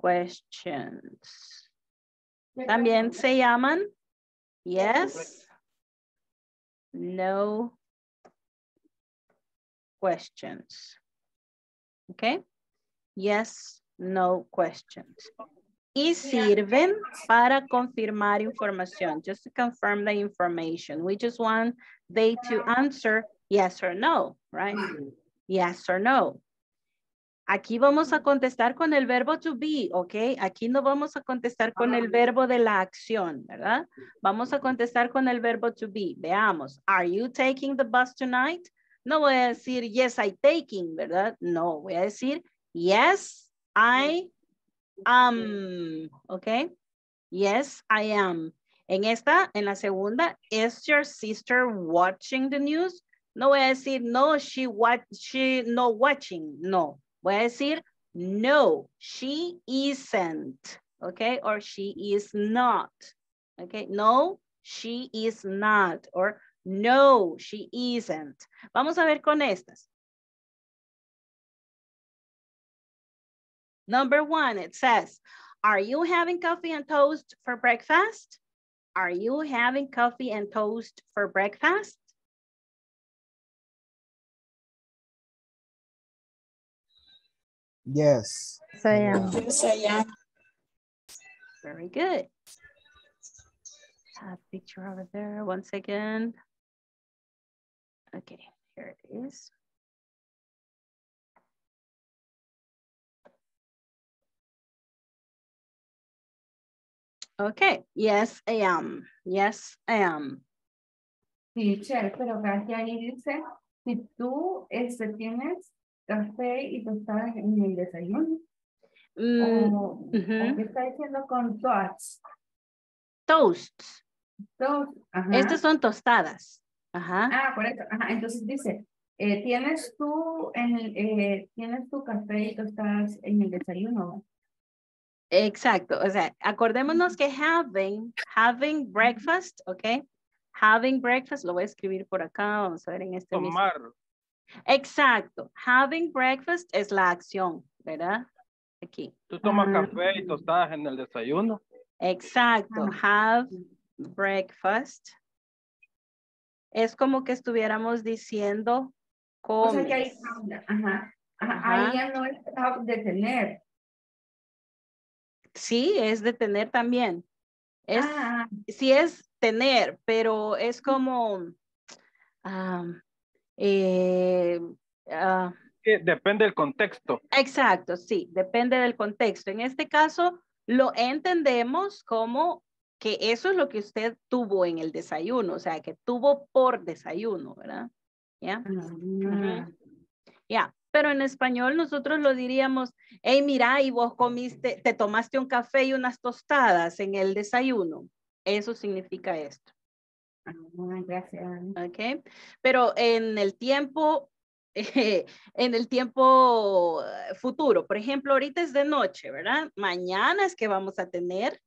questions. También se llaman yes, no questions. Okay? Yes, no questions. Y sirven para confirmar información, just to confirm the information. We just want they to answer yes or no, right? Yes or no. Aquí vamos a contestar con el verbo to be, ¿ok? Aquí no vamos a contestar con el verbo de la acción, ¿verdad? Vamos a contestar con el verbo to be. Veamos. Are you taking the bus tonight? No voy a decir yes, I taking, ¿verdad? No, voy a decir yes, I am, ¿ok? Yes, I am. En esta, en la segunda, is your sister watching the news? No voy a decir no, she watch, she no watching, no. Voy a decir, no, she isn't, okay? Or she is not, okay? No, she is not, or no, she isn't. Vamos a ver con estas. Number one, it says, are you having coffee and toast for breakfast? Are you having coffee and toast for breakfast? Yes. Yes, I am. Yes, I am. Very good. Have picture over there, one second. Okay, here it is. Okay, yes, I am. Yes, I am. Teacher, pero casi ahí dice, si tú este, tienes café y tostadas en el desayuno. Mm, o. ¿qué está diciendo con toast? Toasts. Toast. Estas son tostadas. Ajá. Ah, por eso. Ajá. Entonces dice, eh, tienes tú en el, eh, tienes tu café y tostadas en el desayuno. Exacto, o sea, acordémonos que having, having breakfast, ¿ok? Having breakfast, lo voy a escribir por acá, vamos a ver en este mismo. Tomar. Exacto, having breakfast es la acción, ¿verdad? Aquí. Tú tomas café y tostadas en el desayuno. Exacto, have breakfast. Es como que estuviéramos diciendo O sea que ahí, comes. ajá, ajá, Ajá. ahí ya no es have de tener. Sí, es de tener también. Es, Ah, sí es tener, pero es como, eh, Que depende del contexto. exacto, sí, depende del contexto. En este caso, lo entendemos como que eso es lo que usted tuvo en el desayuno, o sea, que tuvo por desayuno, ¿verdad? ¿Ya? ah, Ya, pero en español nosotros lo diríamos, hey, mira, y vos comiste, te tomaste un café y unas tostadas en el desayuno. Eso significa esto, ah, gracias. ¿ok? Pero en el tiempo, eh, en el tiempo futuro, por ejemplo, ahorita es de noche, ¿verdad? Mañana es que vamos a tener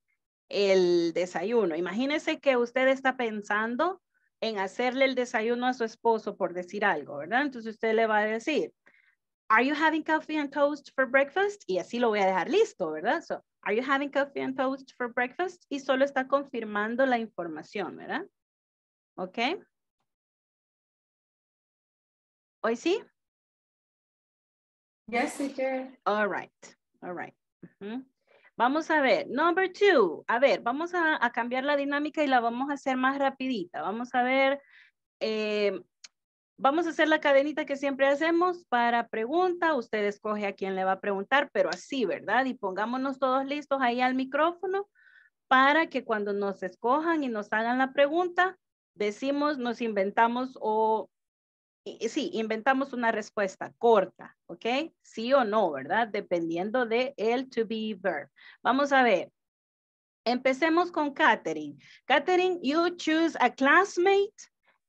el desayuno. Imagínese que usted está pensando en hacerle el desayuno a su esposo, por decir algo, ¿verdad? Entonces usted le va a decir, are you having coffee and toast for breakfast? Y así lo voy a dejar listo, ¿verdad? So, are you having coffee and toast for breakfast? Y solo está confirmando la información, ¿verdad? ¿Ok? ¿Hoy sí? Yes, teacher. All right, all right. Vamos a ver, number two. A ver, vamos a, a cambiar la dinámica y la vamos a hacer más rapidita. Vamos a ver, eh, vamos a hacer la cadenita que siempre hacemos para pregunta. Usted escoge a quién le va a preguntar, pero así, ¿verdad? Y pongámonos todos listos ahí al micrófono para que cuando nos escojan y nos hagan la pregunta, decimos, nos inventamos o sí, inventamos una respuesta corta, ¿ok? Sí o no, ¿verdad? Dependiendo de el to be verb. Vamos a ver. Empecemos con Katherine. Katherine, you choose a classmate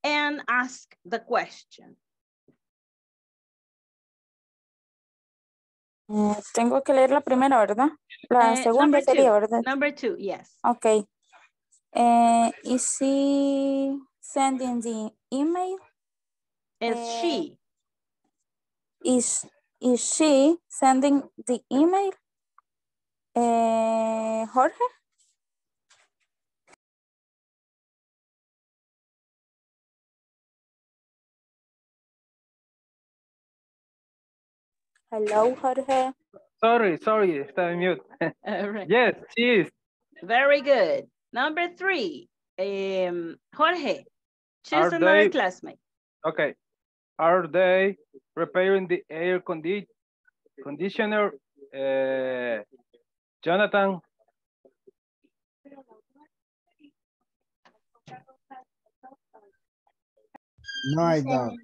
and ask the question. Eh, tengo que leer la primera, ¿verdad? La Eh, segunda number sería, two. ¿verdad? Number two, yes. Ok. Eh, is he sending the email? Es Eh, she. Is, is she sending the email? Jorge? Hello, Jorge. Sorry, sorry, está en mute. All right. Yes, she is. Very good. Number three, um, Jorge, choose Are another they- classmate. Okay. Are they repairing the air condi conditioner? Uh, Jonathan, No, I don't.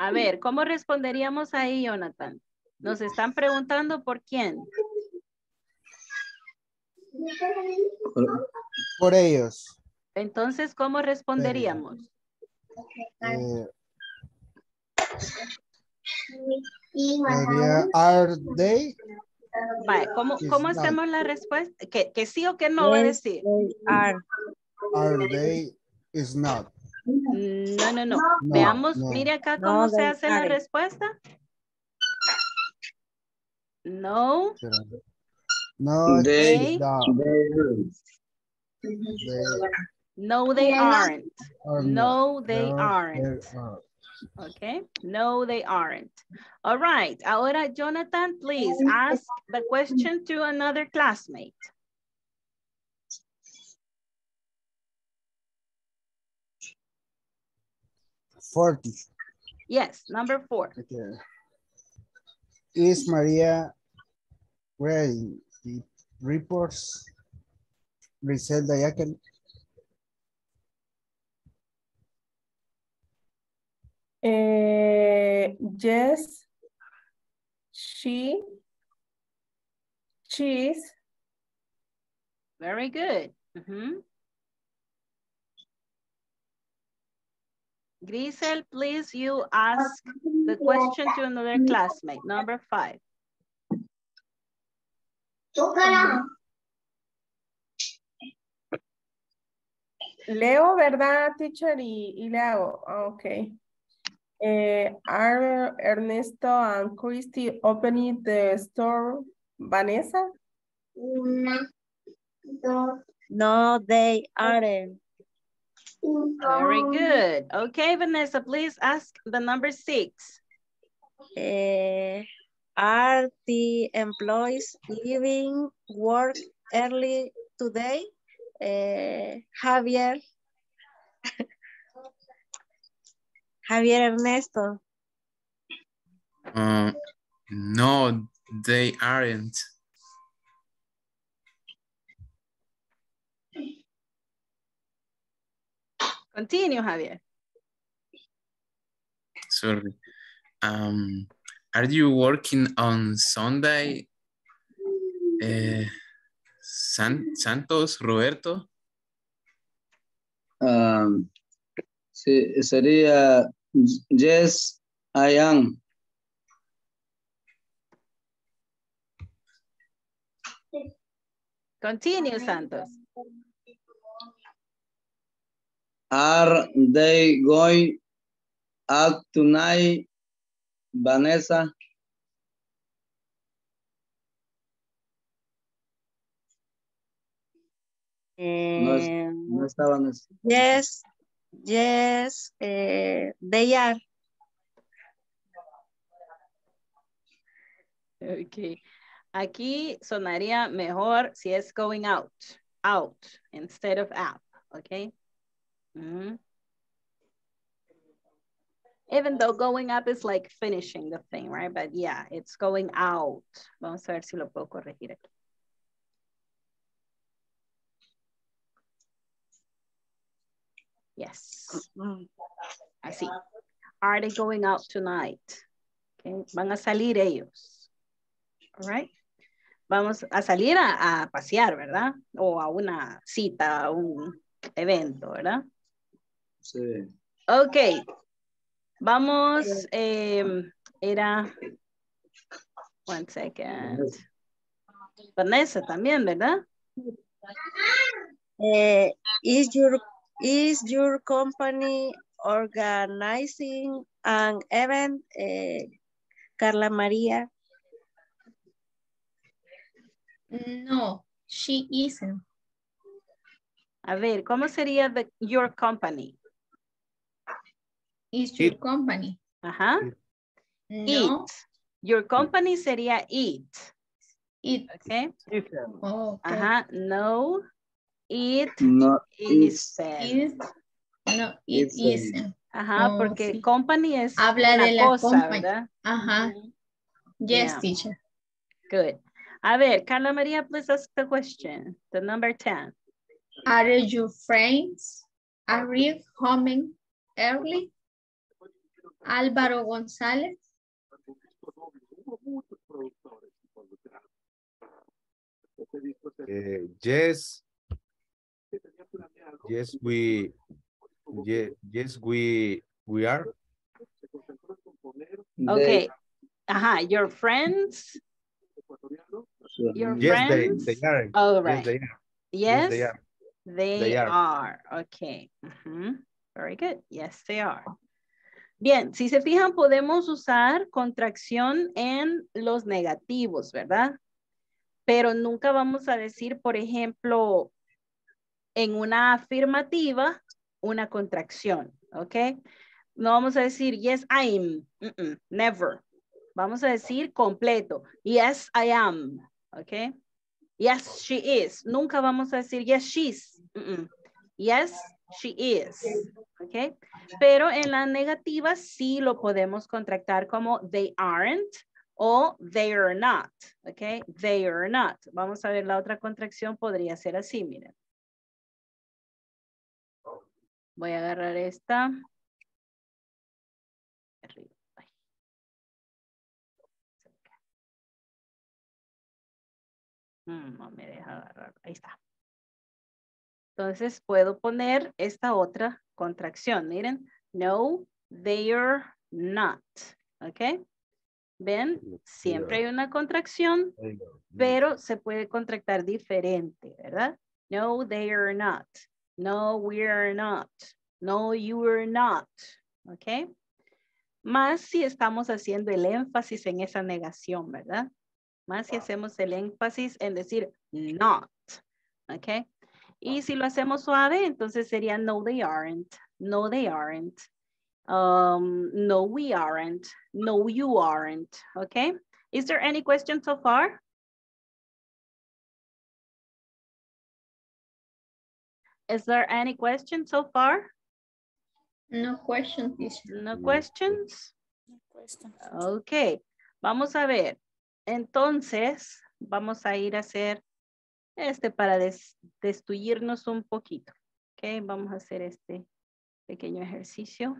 A ver, ¿cómo responderíamos ahí, Jonathan? Nos están preguntando por quién. Por ellos. Entonces, ¿cómo responderíamos? Eh, sería, are they? Vale, ¿cómo, hacemos la respuesta? ¿Que, que sí o que no va a decir? are. Are they? Is not. No, no, no. No, Veamos, no. mire acá No, cómo se hace la respuesta. No, No, They- not. They, no, they aren't. are No, they aren't. Okay, no, they aren't. All right, ahora Jonathan, please ask the question to another classmate. Forty. Yes, number four. Okay. Is Maria ready? The reports. Griselda Yakel. Eh, yes, she, she's, Very good. Mhm. Grisel, please, you ask the question to another classmate, number five. Leo, ¿verdad, teacher? Y, y le hago, ah, ok. Eh, are Ernesto and Christy opening the store, Vanessa? No, they aren't. Very good. Okay, Vanessa, please ask the number six. Eh, are the employees leaving work early today? Eh, Javier. Javier Ernesto. Uh, no, they aren't. Continue, Javier. Sorry. Um, are you working on Sunday? Eh, San- Santos, Roberto? um, sí, sería yes, I am. Continue, Santos. Are they going out tonight, Vanessa? No, es- Eh, no está Vanessa. yes, yes, eh, they are. Ok. Aquí sonaría mejor si es going out. Out instead of out. Ok. Mhm. Even though going up is like finishing the thing, right? But yeah, it's going out. Vamos a ver si lo puedo corregir aquí. Yes. Así. Are they going out tonight? Okay. Van a salir ellos. All right. Vamos a salir a, a pasear, ¿verdad? O a una cita, a un evento, ¿verdad? Sí. Ok. Vamos, eh, era, one second. Vanessa también, ¿verdad? Eh, is your is your company organizing an event, eh, Carla María? No, she isn't. A ver, ¿cómo sería the, your company? Is your company. Ajá. No, It. Your company sería it. it. Okay. Oh, okay. Ajá. No. It No. Is, no, it Isn't. Ajá, Oh, porque sí. company es Habla una de la cosa, company. ¿verdad? Ajá. Yes, Yeah. teacher. Good. A ver, Carla María, please ask the question. The number 10. Are your friends arrive home early? Álvaro González. Eh, yes. Yes, we. Yes, yes, we we are. Okay. Ajá, your friends, your Yes, they friends. they are. All Yes, they are. Yes, they are. they They are. are. Okay. Mhm. Very good. Yes, they are. Bien, si se fijan, podemos usar contracción en los negativos, ¿verdad? Pero nunca vamos a decir, por ejemplo, en una afirmativa, una contracción, ¿ok? No vamos a decir, yes, I'm, never. Vamos a decir completo, yes, I am, ¿ok? Yes, she is. Nunca vamos a decir, yes, she's. Mm yes, she is. ¿Ok? Pero en la negativa sí lo podemos contractar como they aren't o they are not. ¿Ok? They are not. Vamos a ver la otra contracción. Podría ser así, miren. Voy a agarrar esta. Mm, no me deja agarrar. Ahí está. Entonces puedo poner esta otra contracción. Miren, no, they're not. ¿Ok? ¿Ven? Siempre hay una contracción, pero se puede contractar diferente, ¿verdad? No, they are not. No, we're not. No, you are not. ¿Ok? Más si estamos haciendo el énfasis en esa negación, ¿verdad? Más si hacemos el énfasis en decir not. ¿Ok? Y si lo hacemos suave, entonces sería no, they aren't. No, they aren't. Um, no, we aren't. No, you aren't. Okay. Is there any question so far? Is there any question so far? No questions. teacher. No questions? Ok, vamos a ver. Entonces, vamos a ir a hacer este para des, destruirnos un poquito. Ok, vamos a hacer este pequeño ejercicio.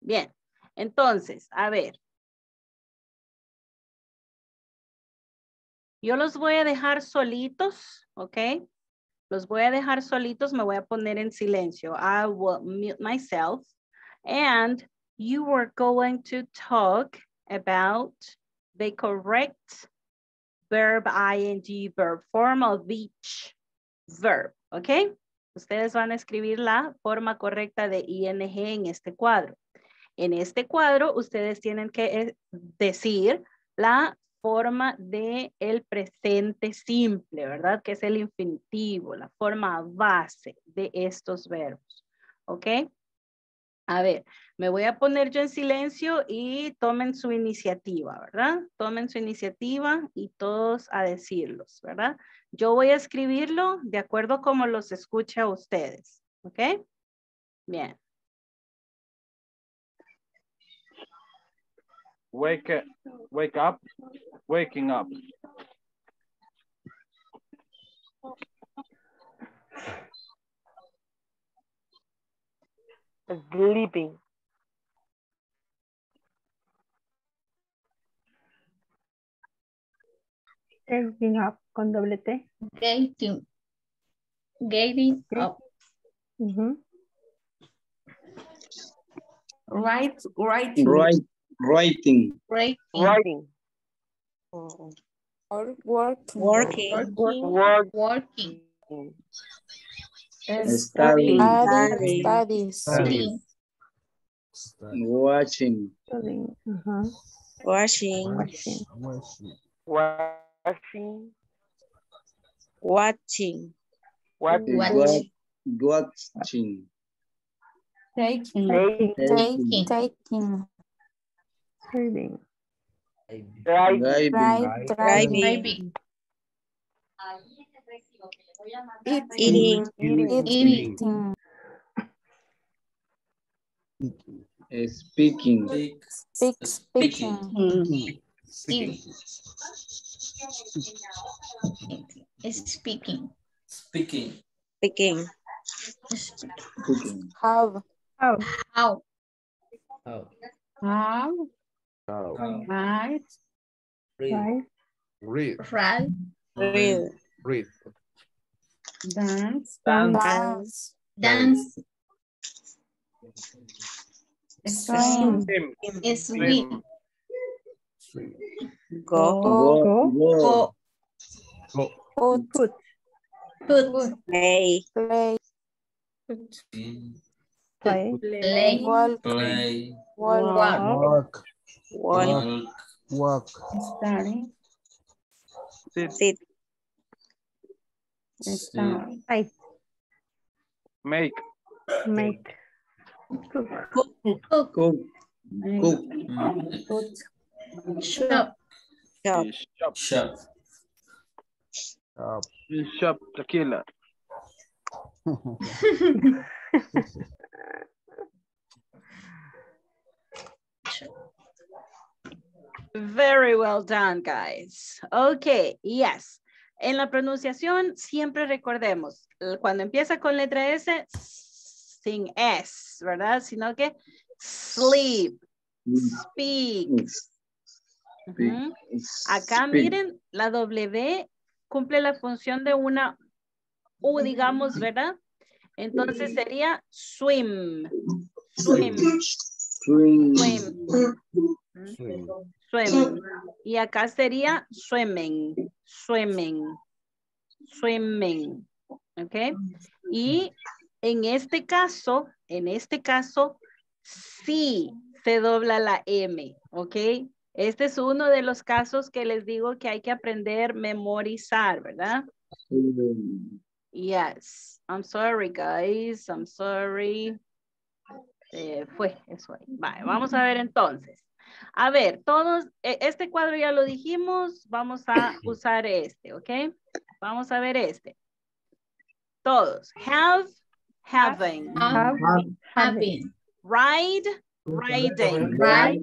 Bien, entonces, a ver. Yo los voy a dejar solitos, ¿ok? Los voy a dejar solitos, me voy a poner en silencio. I will mute myself. And you were going to talk about the correct verb ing verb form of each verb, ¿ok? Ustedes van a escribir la forma correcta de ing en este cuadro. En este cuadro, ustedes tienen que eh, decir la forma de el presente simple, ¿verdad? Que es el infinitivo, la forma base de estos verbos. ¿Ok? A ver, me voy a poner yo en silencio y tomen su iniciativa, ¿verdad? Tomen su iniciativa y todos a decirlos, ¿verdad? Yo voy a escribirlo de acuerdo como los escuche a ustedes. ¿Ok? Bien. Wake, wake up, waking up. Sleeping. Getting up con doble T. Getting. Getting up. Ujú. Right, writing. Right, writing. Writing. Writing. Mm-hmm. Or working. Working. Work. Working. Studying. Study, studies. Studying. Watching. Studying. Ajá. Washing. Watching. Washing. Watching. Watching. Watching. Watching. Taking. Taking. Taking. Taking. Reading. Driving. Driving. Driving. Driving. Eating. Eating. Eating. Speaking. Speaking. Speaking. Speaking. Speaking. Speaking. Speaking. Have. How? How? How? How, How? right, Read. Right. Read. Right. Read. Read. dance, Dance. Dance. swim, Swim. Swim. Go. Go. Go. Go. Put. Put. Put. Play. Play. Play. Play. Walk. Play. Walk. Walk. Walk. Walk. Walk. Study. Sit. Study. Ay, Make. make. Cook. Cook. Cook. Cook. Put. Shop. Shop. Shop. Shop. Up. Shop. Tequila. Very well done, guys. Okay, yes. En la pronunciación siempre recordemos, cuando empieza con letra S, sin S, ¿verdad? Sino que sleep, speak. Ujú. Acá miren, la W cumple la función de una U, digamos, ¿verdad? Entonces sería swim, swim, Swing. swim, swim. Y acá sería swimming, swimming, swimming, ¿ok? Y en este caso, en este caso, sí se dobla la M, ¿ok? Este es uno de los casos que les digo que hay que aprender memorizar, ¿verdad? Yes. I'm sorry, guys. I'm sorry. Se fue eso ahí. Vale, vamos a ver entonces. A ver, todos, e- este cuadro ya lo dijimos, vamos a usar este, ¿ok? Vamos a ver este. Todos. Have, having. Have. Having. Ride, riding. Right.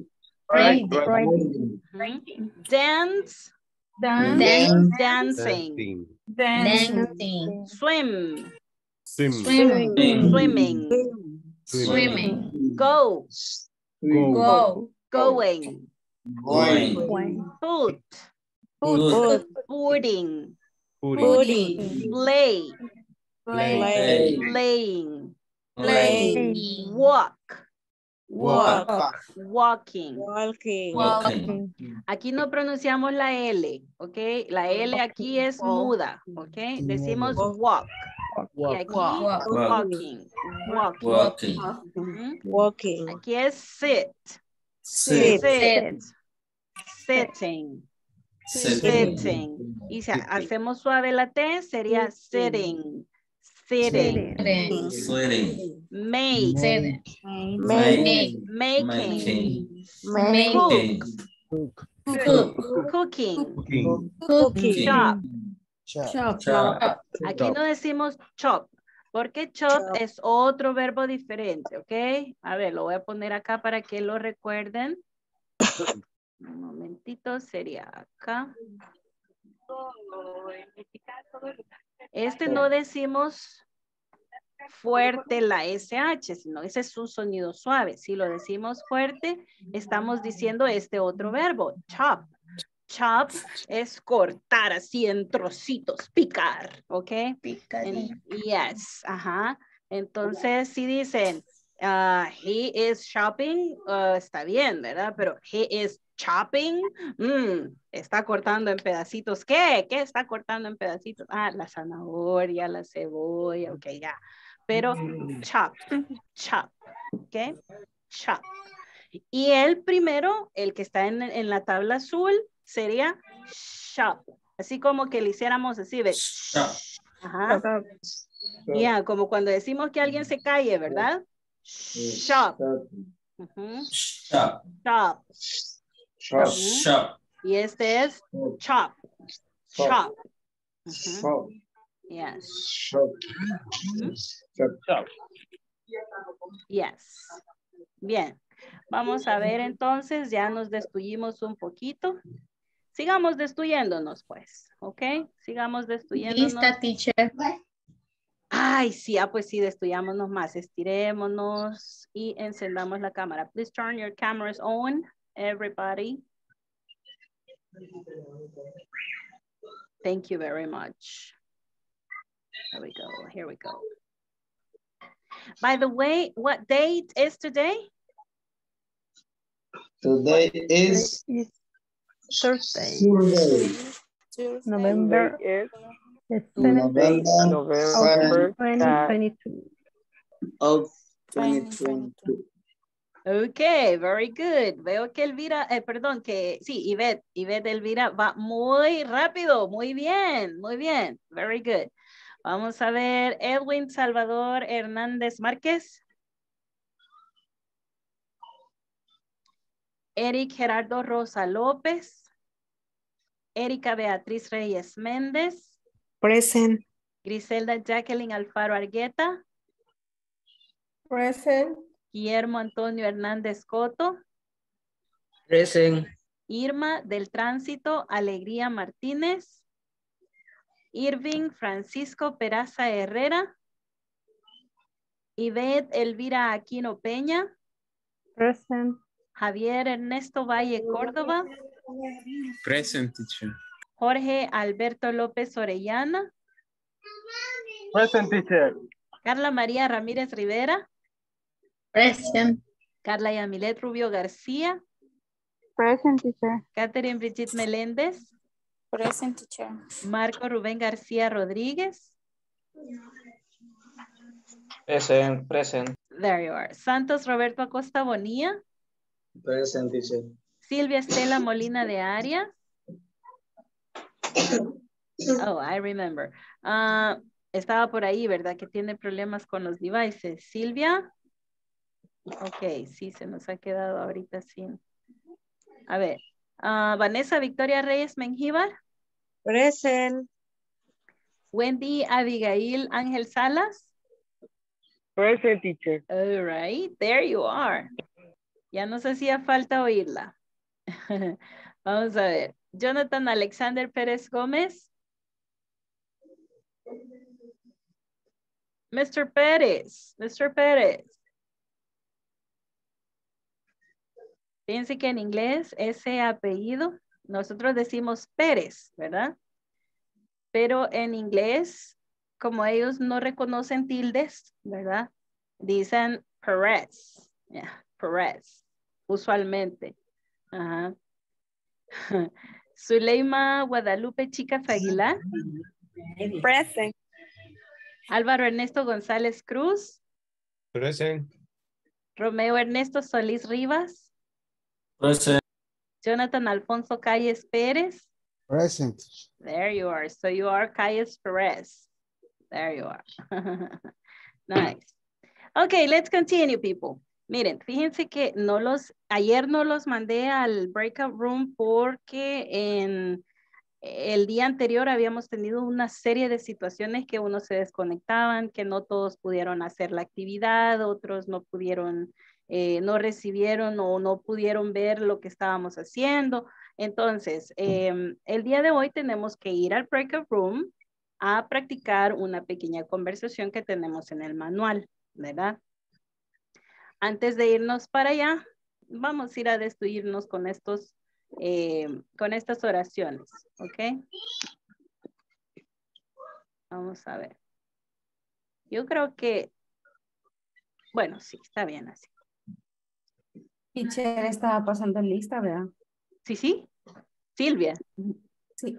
Mhm. Dance, Dance. dancing. Dancing. Swim, Swim. Swimming. Swimming. Go, Go. going. Going. Foot, Food. boarding, Pudding. play, Play. playing, Playing. walk, Walk. walking. Walking. Walking. Aquí no pronunciamos la L, ¿ok? La L aquí es muda, ¿ok? Decimos walk. Y aquí Walk. walking, walking. Walking. Ujú. Walking. Aquí es sit, Sit. sit, sitting, Sitting. sitting. Y si hacemos suave la T, sería sitting, sitting, Sitting. Sitting. make, Sitting. Make. making, Making. Making. cook, Cook. cooking, Cooking. Cooking. Chop. Chop. Chop. Aquí no decimos chop, porque chop, es otro verbo diferente, ¿ok? A ver, lo voy a poner acá para que lo recuerden. Un momentito, sería acá. Este no decimos fuerte la SH, sino ese es un sonido suave. Si lo decimos fuerte, estamos diciendo este otro verbo, chop. Chop es cortar así en trocitos, picar, ¿ok? En- yes, ajá. Entonces, si dicen, ah, he is shopping, ah, está bien, ¿verdad? Pero he is chopping, mm, está cortando en pedacitos. ¿Qué? ¿Qué está cortando en pedacitos? Ah, la zanahoria, la cebolla, ok, ya. Pero chop, chop, ¿ok? Chop. Y el primero, el que está en, en la tabla azul, sería shop. Así como que le hiciéramos así, ¿ves? Shop. Ajá. Ya, como cuando decimos que alguien se calle, ¿verdad? Shop. Ujú. Shop. Shop. Shop. Shop. Y este es chop. Chop. Yes. Shop. Shop. Yes. Bien. Vamos a ver entonces, ya nos destruyimos un poquito. Sigamos destruyéndonos, pues, ¿ok? Sigamos destruyéndonos. Lista, teacher. Ay, sí, ah, pues sí, destruyámonos más, estirémonos y encendamos la cámara. Please turn your cameras on, everybody. Thank you very much. Here we go, here we go. By the way, what date is today? Today is Thursday. Survey. November 7th November 2022. of 2022. Okay, very good. Veo que Elvira, eh, perdón, que sí, Ivette, Ivette Elvira va muy rápido, muy bien, muy bien, very good. Vamos a ver, Edwin Salvador Hernández Márquez. Eric Gerardo Rosa López. Erika Beatriz Reyes Méndez. Present. Griselda Jacqueline Alfaro Argueta. Present. Guillermo Antonio Hernández Coto. Present. Irma del Tránsito Alegría Martínez. Irving Francisco Peraza Herrera. Ivette Elvira Aquino Peña. Present. Javier Ernesto Valle Córdoba. Present teacher. Jorge Alberto López Orellana. Present teacher. Carla María Ramírez Rivera. Present. Carla Yamilet Rubio García. Present teacher. Catherine Brigitte Meléndez. Present teacher. Marco Rubén García Rodríguez. Present. Present. There you are. Santos Roberto Acosta Bonilla. Present teacher. Silvia Estela Molina de Arias. Oh, I remember. Ah, estaba por ahí, ¿verdad? Que tiene problemas con los devices. Silvia. Ok, sí, se nos ha quedado ahorita sin. A ver. ah, Vanessa Victoria Reyes Mengíbar. Present. Wendy Abigail Ángel Salas. Present teacher. All right, there you are. Ya nos hacía falta oírla. Vamos a ver. Jonathan Alexander Pérez Gómez. Mr. Pérez, Mr. Pérez. Fíjense que en inglés ese apellido, nosotros decimos Pérez, ¿verdad? Pero en inglés, como ellos no reconocen tildes, ¿verdad? Dicen Pérez, yeah, Pérez, usualmente. Ajá. Zuleima Guadalupe Chicas Aguilar. Present. Álvaro Ernesto González Cruz. Present. Romeo Ernesto Solís Rivas. Present. Jonathan Alfonso Calles Pérez. Present. There you are. So you are Calles Perez. There you are. nice. Okay, let's continue, people. Miren, fíjense que no los, ayer no los mandé al breakout room porque en el día anterior habíamos tenido una serie de situaciones que unos se desconectaban, que no todos pudieron hacer la actividad, otros no pudieron, eh, no recibieron o no pudieron ver lo que estábamos haciendo. Entonces, em, el día de hoy tenemos que ir al breakout room a practicar una pequeña conversación que tenemos en el manual, ¿verdad? Antes de irnos para allá, vamos a ir a destruirnos con estos, eh, con estas oraciones, ¿ok? Vamos a ver. Yo creo que, bueno, sí, está bien así. Teacher estaba pasando lista, ¿verdad? Sí, sí. Silvia. Sí.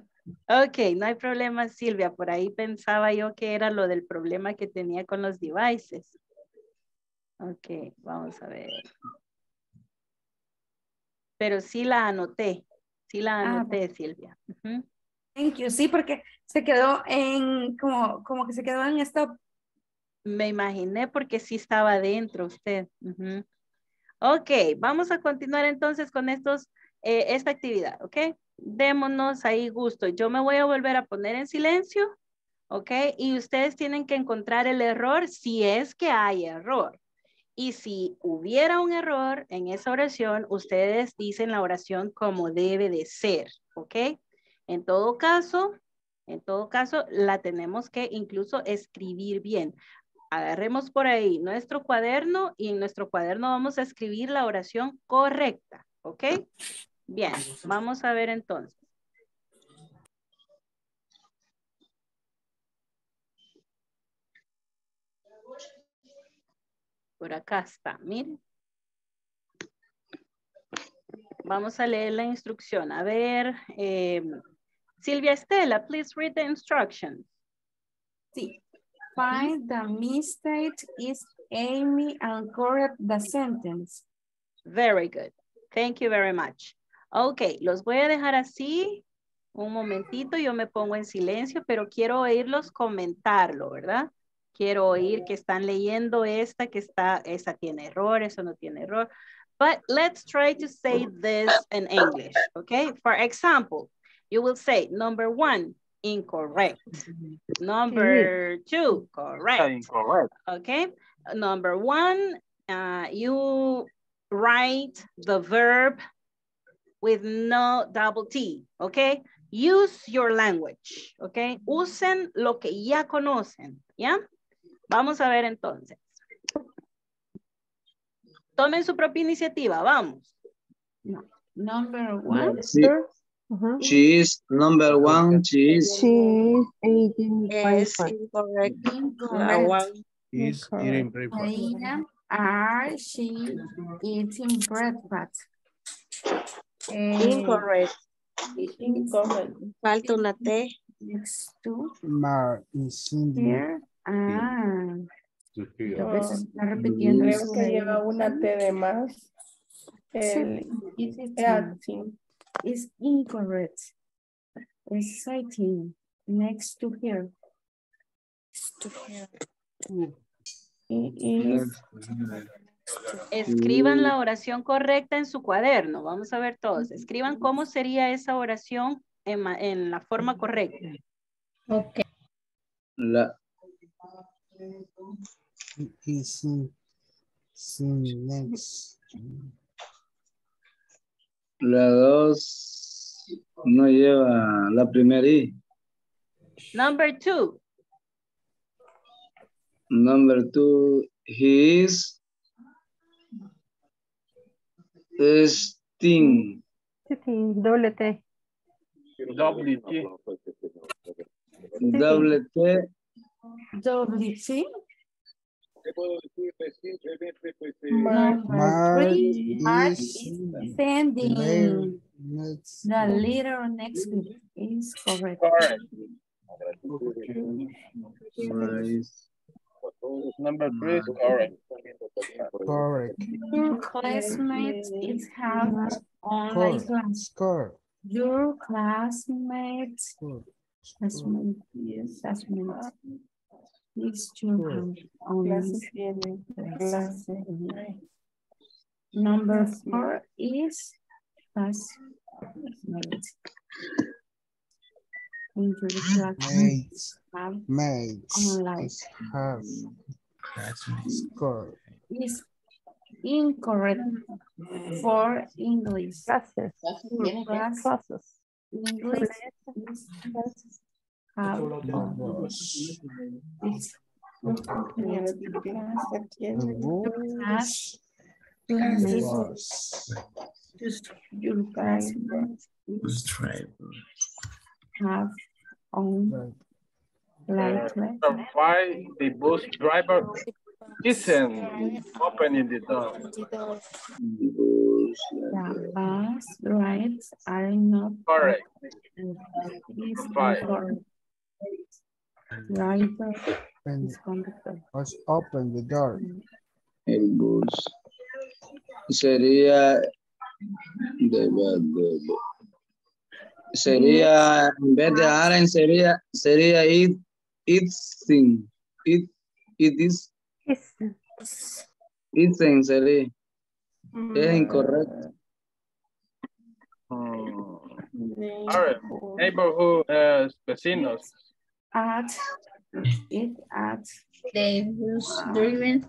Ok, no hay problema, Silvia. Por ahí pensaba yo que era lo del problema que tenía con los devices. Ok, vamos a ver. Pero sí la anoté. Sí la Ah, anoté, Silvia. Ujú. Thank you. Sí, porque se quedó en, como, como que se quedó en stop. Me imaginé porque sí estaba dentro usted. Ujú. Ok, vamos a continuar entonces con estos, eh, esta actividad, ¿ok? Démonos ahí gusto. Yo me voy a volver a poner en silencio, ¿ok? Y ustedes tienen que encontrar el error si es que hay error. Y si hubiera un error en esa oración, ustedes dicen la oración como debe de ser, ¿ok? En todo caso, en todo caso, la tenemos que incluso escribir bien. Agarremos por ahí nuestro cuaderno y en nuestro cuaderno vamos a escribir la oración correcta, ¿ok? Bien, vamos a ver entonces. Por acá está, miren. Vamos a leer la instrucción. A ver, eh, Silvia Estela, please read the instructions. Sí. Find the mistake is Amy and correct the sentence. Very good. Thank you very much. Ok, los voy a dejar así. Un momentito, yo me pongo en silencio, pero quiero oírlos comentarlo, ¿verdad? Quiero oír que están leyendo esta, que está, esa tiene error, eso no tiene error. But let's try to say this in English, okay? For example, you will say number one, incorrect. Number two, correct. Incorrect. Okay, number one, uh, you write the verb with no double T, okay? Use your language, okay? Usen lo que ya conocen, ¿ya? Vamos a ver entonces. Tomen su propia iniciativa, vamos. No. Number one. Sí. She is number one. She is. She is eating Es breakfast. incorrect. Incorrect. one. Is eating breakfast. Are she eating breakfast? Eh, Incorrect. Incorrect. Falta una T. Next to Mar is in here. Ah, To se está repitiendo. Creo que lleva una T de más. El Is it acting. is incorrect. Reciting next to here. It is Escriban la oración correcta en su cuaderno. Vamos a ver todos. Escriban cómo sería esa oración en, en la forma correcta. Ok. La, la dos no lleva la primera I. Number two. Number two, he is sting. Doble T. Doble T, double T. Mar- Number Mar three, Mark is is sending the letter next to it is correct. Correct. Mar is Number three is correct. Correct. Your classmate is have online Score. class. Score. Your classmate, Score. classmate, yes, classmate. These two Sure. have online Clase tiene. Clase. Number four is classmate. Into the classmate Mates. have Mates. Online. is have Classmates. score. is incorrect for English. Classes. Your class Classes. English is have Dos. is Tiene clase, tiene. Dos. classmate. Dos. Just your classmates Bus driver. have on like Number five, the bus driver isn't opening the door. the bus rides are not Correct. is Five. Open, is conductor. let's open the door. el bus. Sería de, de- de- sería en vez de Aaron sería sería it it's thing it it is Is it's thing sería es incorrecto Hmm. All right. Neighborhood uh, vecinos. At it at The bus driven.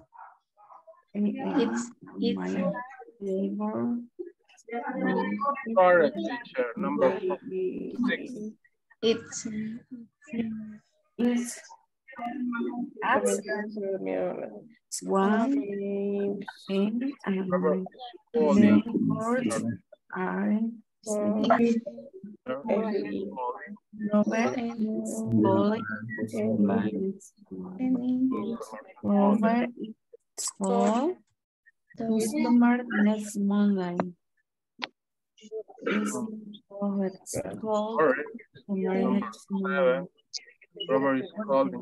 it's it's- my neighbor. Correct, teacher. Number four, six. It's Is at one thing and Four, neighbors are Robert is boy Robert is call customer next Monday. Correct. Number seven. Robert is calling.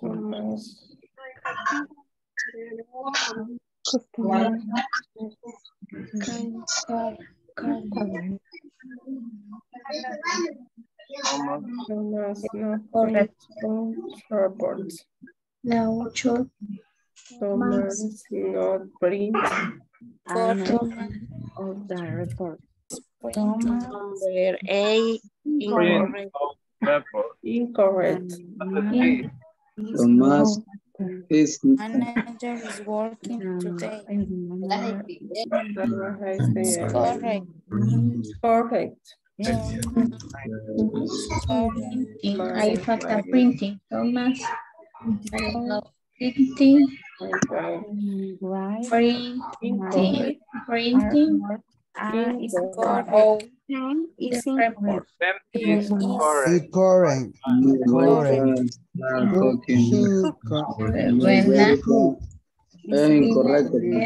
Thomas no Correcto. report. La ocho. Thomas not print. Of the report. Number A, Print incorrect. of report. Incorrect. Thomas is Manager is working today. Correct. Correct. Printing. Ahí falta printing. Thomas. Printing. Printing. Printing. is Oh, Is correct. Cooking. Incorrecto. Mi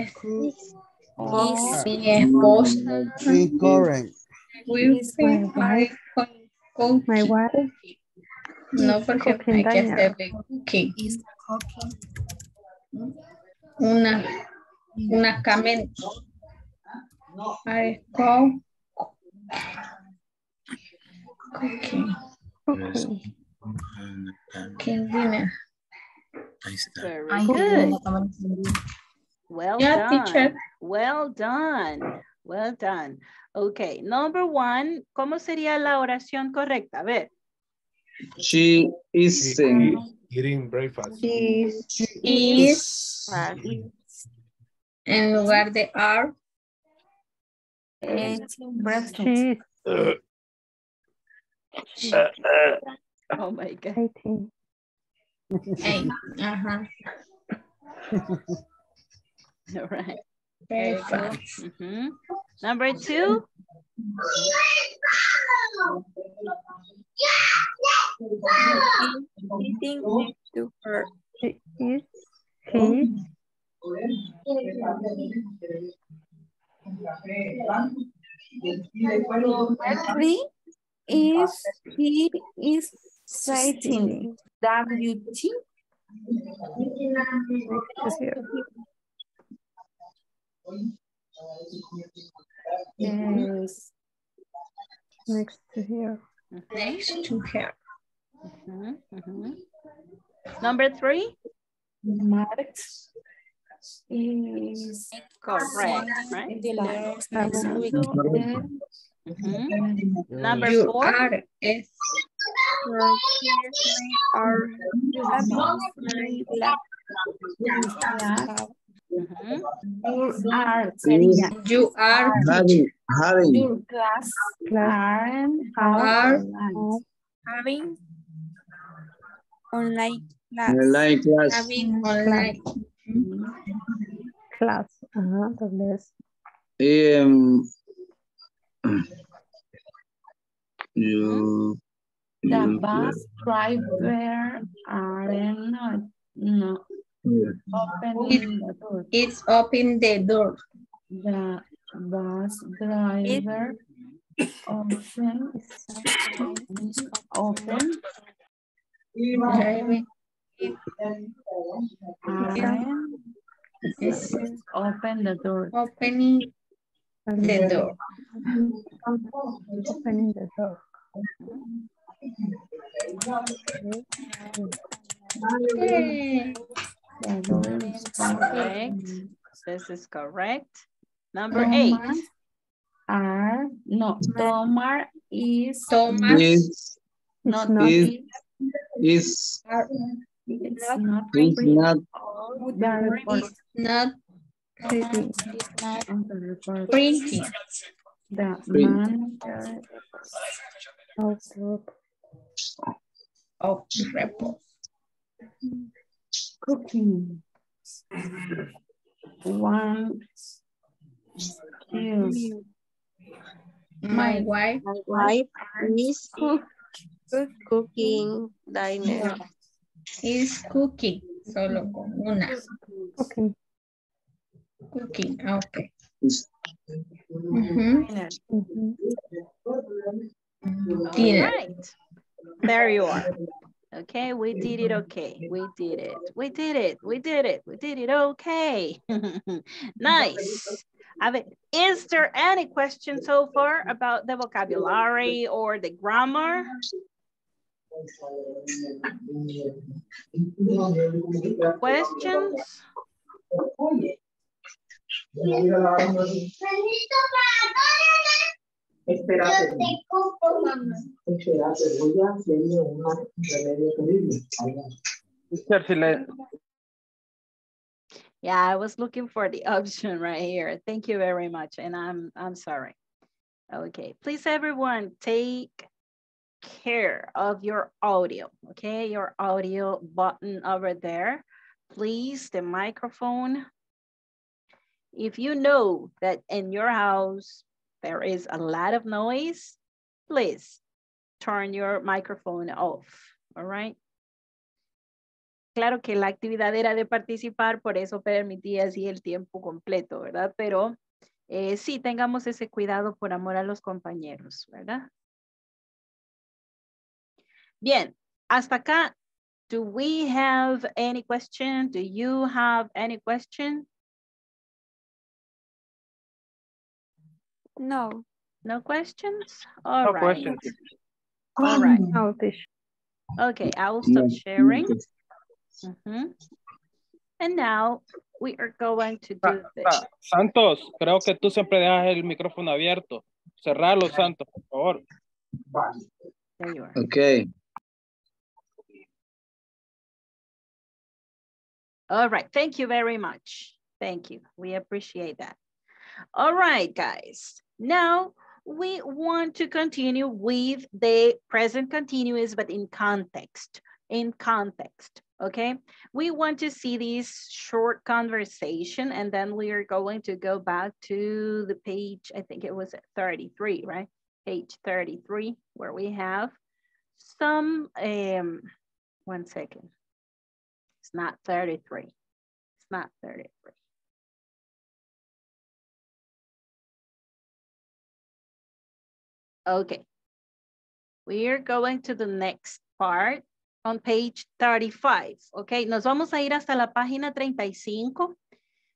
esposa. Incorrect. My wife No, porque cooking hay que hacerle cookie. Una, una camen. I call Ahí está. Very good. Well Yeah, done. teacher. Well done. Well done. Okay, number one, ¿cómo sería la oración correcta? A ver. She isn't. Eating breakfast. Is, is en lugar de are. She's Oh my God. eating. Hey, ajá. All right. Very Very good. fast. Mhm. Number two. Eating to her. She is. He Three is he is writing WT. Yes. Next to here. Next to her. Mhm, mhm. Number three. Marked is Correct, right? The letters next week. Mhm. Number You four. are es are having very black. You are you are having, having, your class Class are are Having online class. online class. having online. class. Ajá, doble S. Um, you, the you, bus driver are not no yeah. opening the door. It's open the door. The bus driver open open Driving and is open the door. opening the door. Opening the door. Okay. The door is Correct. This is correct. Number eight. Thomas are no Tomar is Thomas Is, not not- is, is, it's not is not the report not Reading. on the report. printing. The Print. manager Also, of report. cooking. One skills. My wife My wife is cooking dinner. Is cooking. Solo con una. cooking. Cooking, okay. Is- Mhm. All Dinner. right. There you are. Okay, we did it okay. We did it. We did it. We did it. We did it okay. nice. A ver, is there any question so far about the vocabulary or the grammar? Questions? Espérate. Espérate, voy a hacerle una remedio terrible. Teacher, si le, Yeah, I was looking for the option right here. Thank you very much. And I'm I'm sorry. Okay, please everyone take care of your audio, okay? Your audio button over there. Please, the microphone. If you know that in your house there is a lot of noise, please turn your microphone off, all right? Claro que la actividad era de participar, por eso permitía así el tiempo completo, ¿verdad? Pero eh, sí, tengamos ese cuidado por amor a los compañeros, ¿verdad? Bien, hasta acá, do we have any question? Do you have any question? No. No questions? All no right. question. All right. No. Okay, I will stop sharing. Mhm. And now we are going to do this. Sa- Santos, creo que tú siempre dejas el micrófono abierto. Cerralo, Santos, por favor. There you are. Okay. All right, thank you very much. Thank you, we appreciate that. All right, guys. Now we want to continue with the present continuous, but in context, in context, okay? We want to see this short conversation and then we are going to go back to the page, I think it was 33, right? Page 33, where we have some, um, one second. Not 33. It's not 33. Okay. We are going to the next part on page 35. Okay, nos vamos a ir hasta la página 35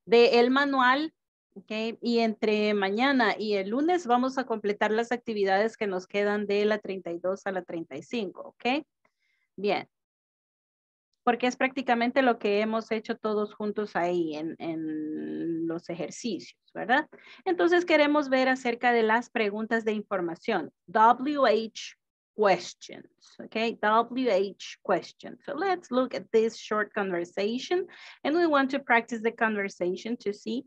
de el manual. Okay, y entre mañana y el lunes vamos a completar las actividades que nos quedan de la 32 a la 35. Ok, bien. Porque es prácticamente lo que hemos hecho todos juntos ahí en, en los ejercicios, ¿verdad? Entonces queremos ver acerca de las preguntas de información. WH questions, okay? WH questions. So let's look at this short conversation and we want to practice the conversation to see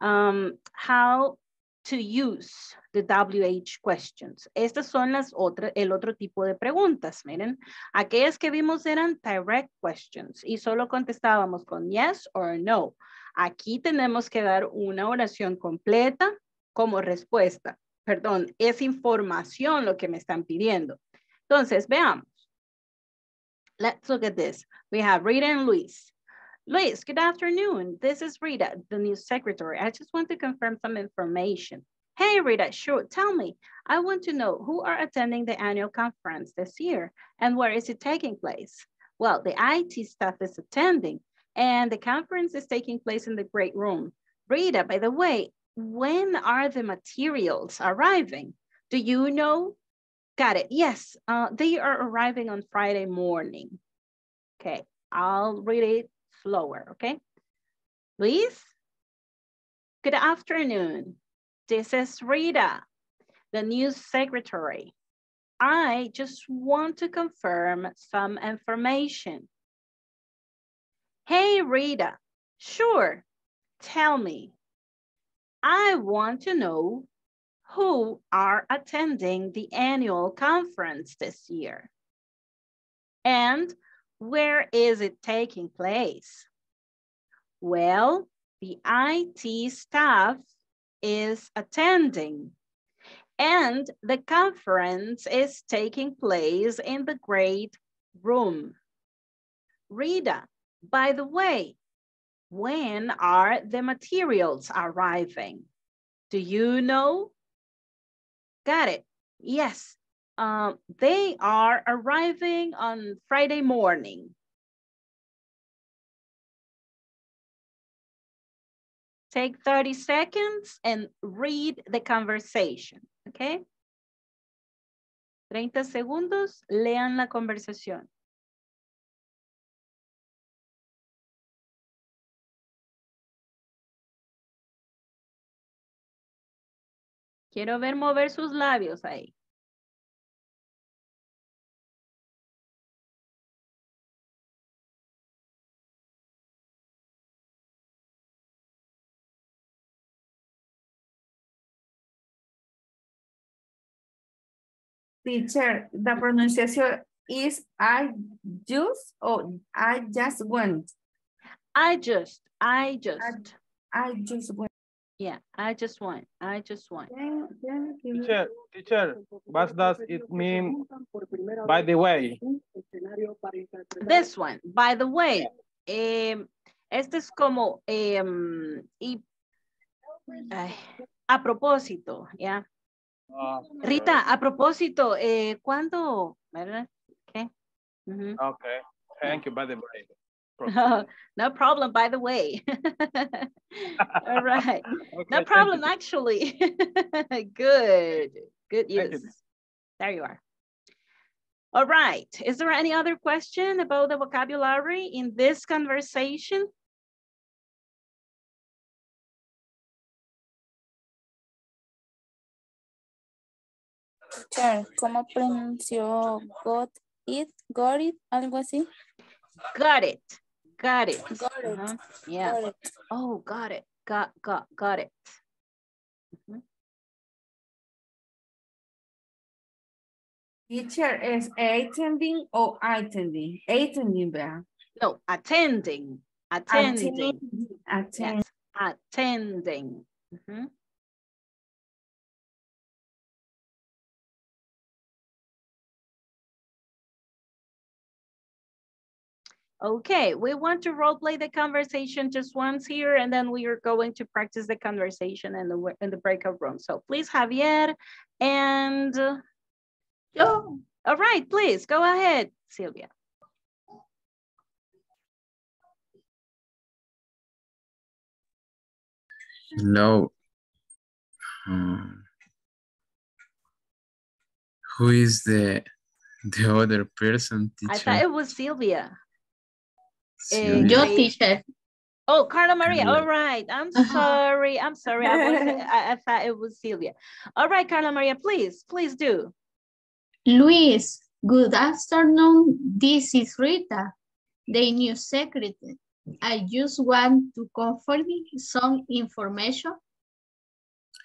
um, how to use the WH questions. Estas son las otra, el otro tipo de preguntas, miren. Aquellas que vimos eran direct questions y solo contestábamos con yes or no. Aquí tenemos que dar una oración completa como respuesta. Perdón, es información lo que me están pidiendo. Entonces, veamos. Let's look at this. We have Rita and Luis. Luis, good afternoon. This is Rita, the new secretary. I just want to confirm some information. Hey, Rita, sure, tell me. I want to know who are attending the annual conference this year and where is it taking place? Well, the IT staff is attending and the conference is taking place in the great room. Rita, by the way, when are the materials arriving? Do you know? Got it. Yes, uh, they are arriving on Friday morning. Okay, I'll read it slower, okay? Luis? Good afternoon. This is Rita, the new secretary. I just want to confirm some information. Hey, Rita. Sure, tell me. I want to know who are attending the annual conference this year. And where is it taking place? Well, the IT staff is attending and the conference is taking place in the great room. Rita, by the way, when are the materials arriving? Do you know? Got it. Yes. Um, they are arriving on Friday morning. Take 30 seconds and read the conversation, okay? 30 segundos, lean la conversación. Quiero ver mover sus labios ahí. Teacher, the pronunciation is I just or I just went. I just, I just. I just went. Yeah, I just want, I just want. Teacher, teacher, what does it mean by the way? This one, by the way, em, este es como, em, y, ay, a propósito, ¿ya? Ah, Rita, a propósito, eh, ¿cuándo? ¿Verdad? Ujú. Okay, thank you, by the way. no problem, by the way. All right. Okay, no problem, actually. Good. Good Thank you. use. There you are. All right. Is there any other question about the vocabulary in this conversation? Teacher, ¿cómo pronunció got it, got it, algo así? Got it. Got it. Got it. Yeah. Got it. Oh, got it. Got, got, got it. Mhm. Teacher is attending or attending? Attending, ¿verdad? No, attending. Attending. Attending. Yes, attending. Okay, we want to role play the conversation just once here, and then we are going to practice the conversation in the w- in the breakout room. So please, Javier, and oh, all right, please go ahead, Sylvia. No. Um, who is the the other person, I thought it was Sylvia. Sylvia. Yo, I- teacher. Oh, Carla Maria. Carla. All right. I'm uh-huh. sorry. I'm sorry. I, was, I, I thought it was Sylvia. All right, Carla Maria, please, please do. Luis, good afternoon. This is Rita, the new secretary. I just want to confirm some information.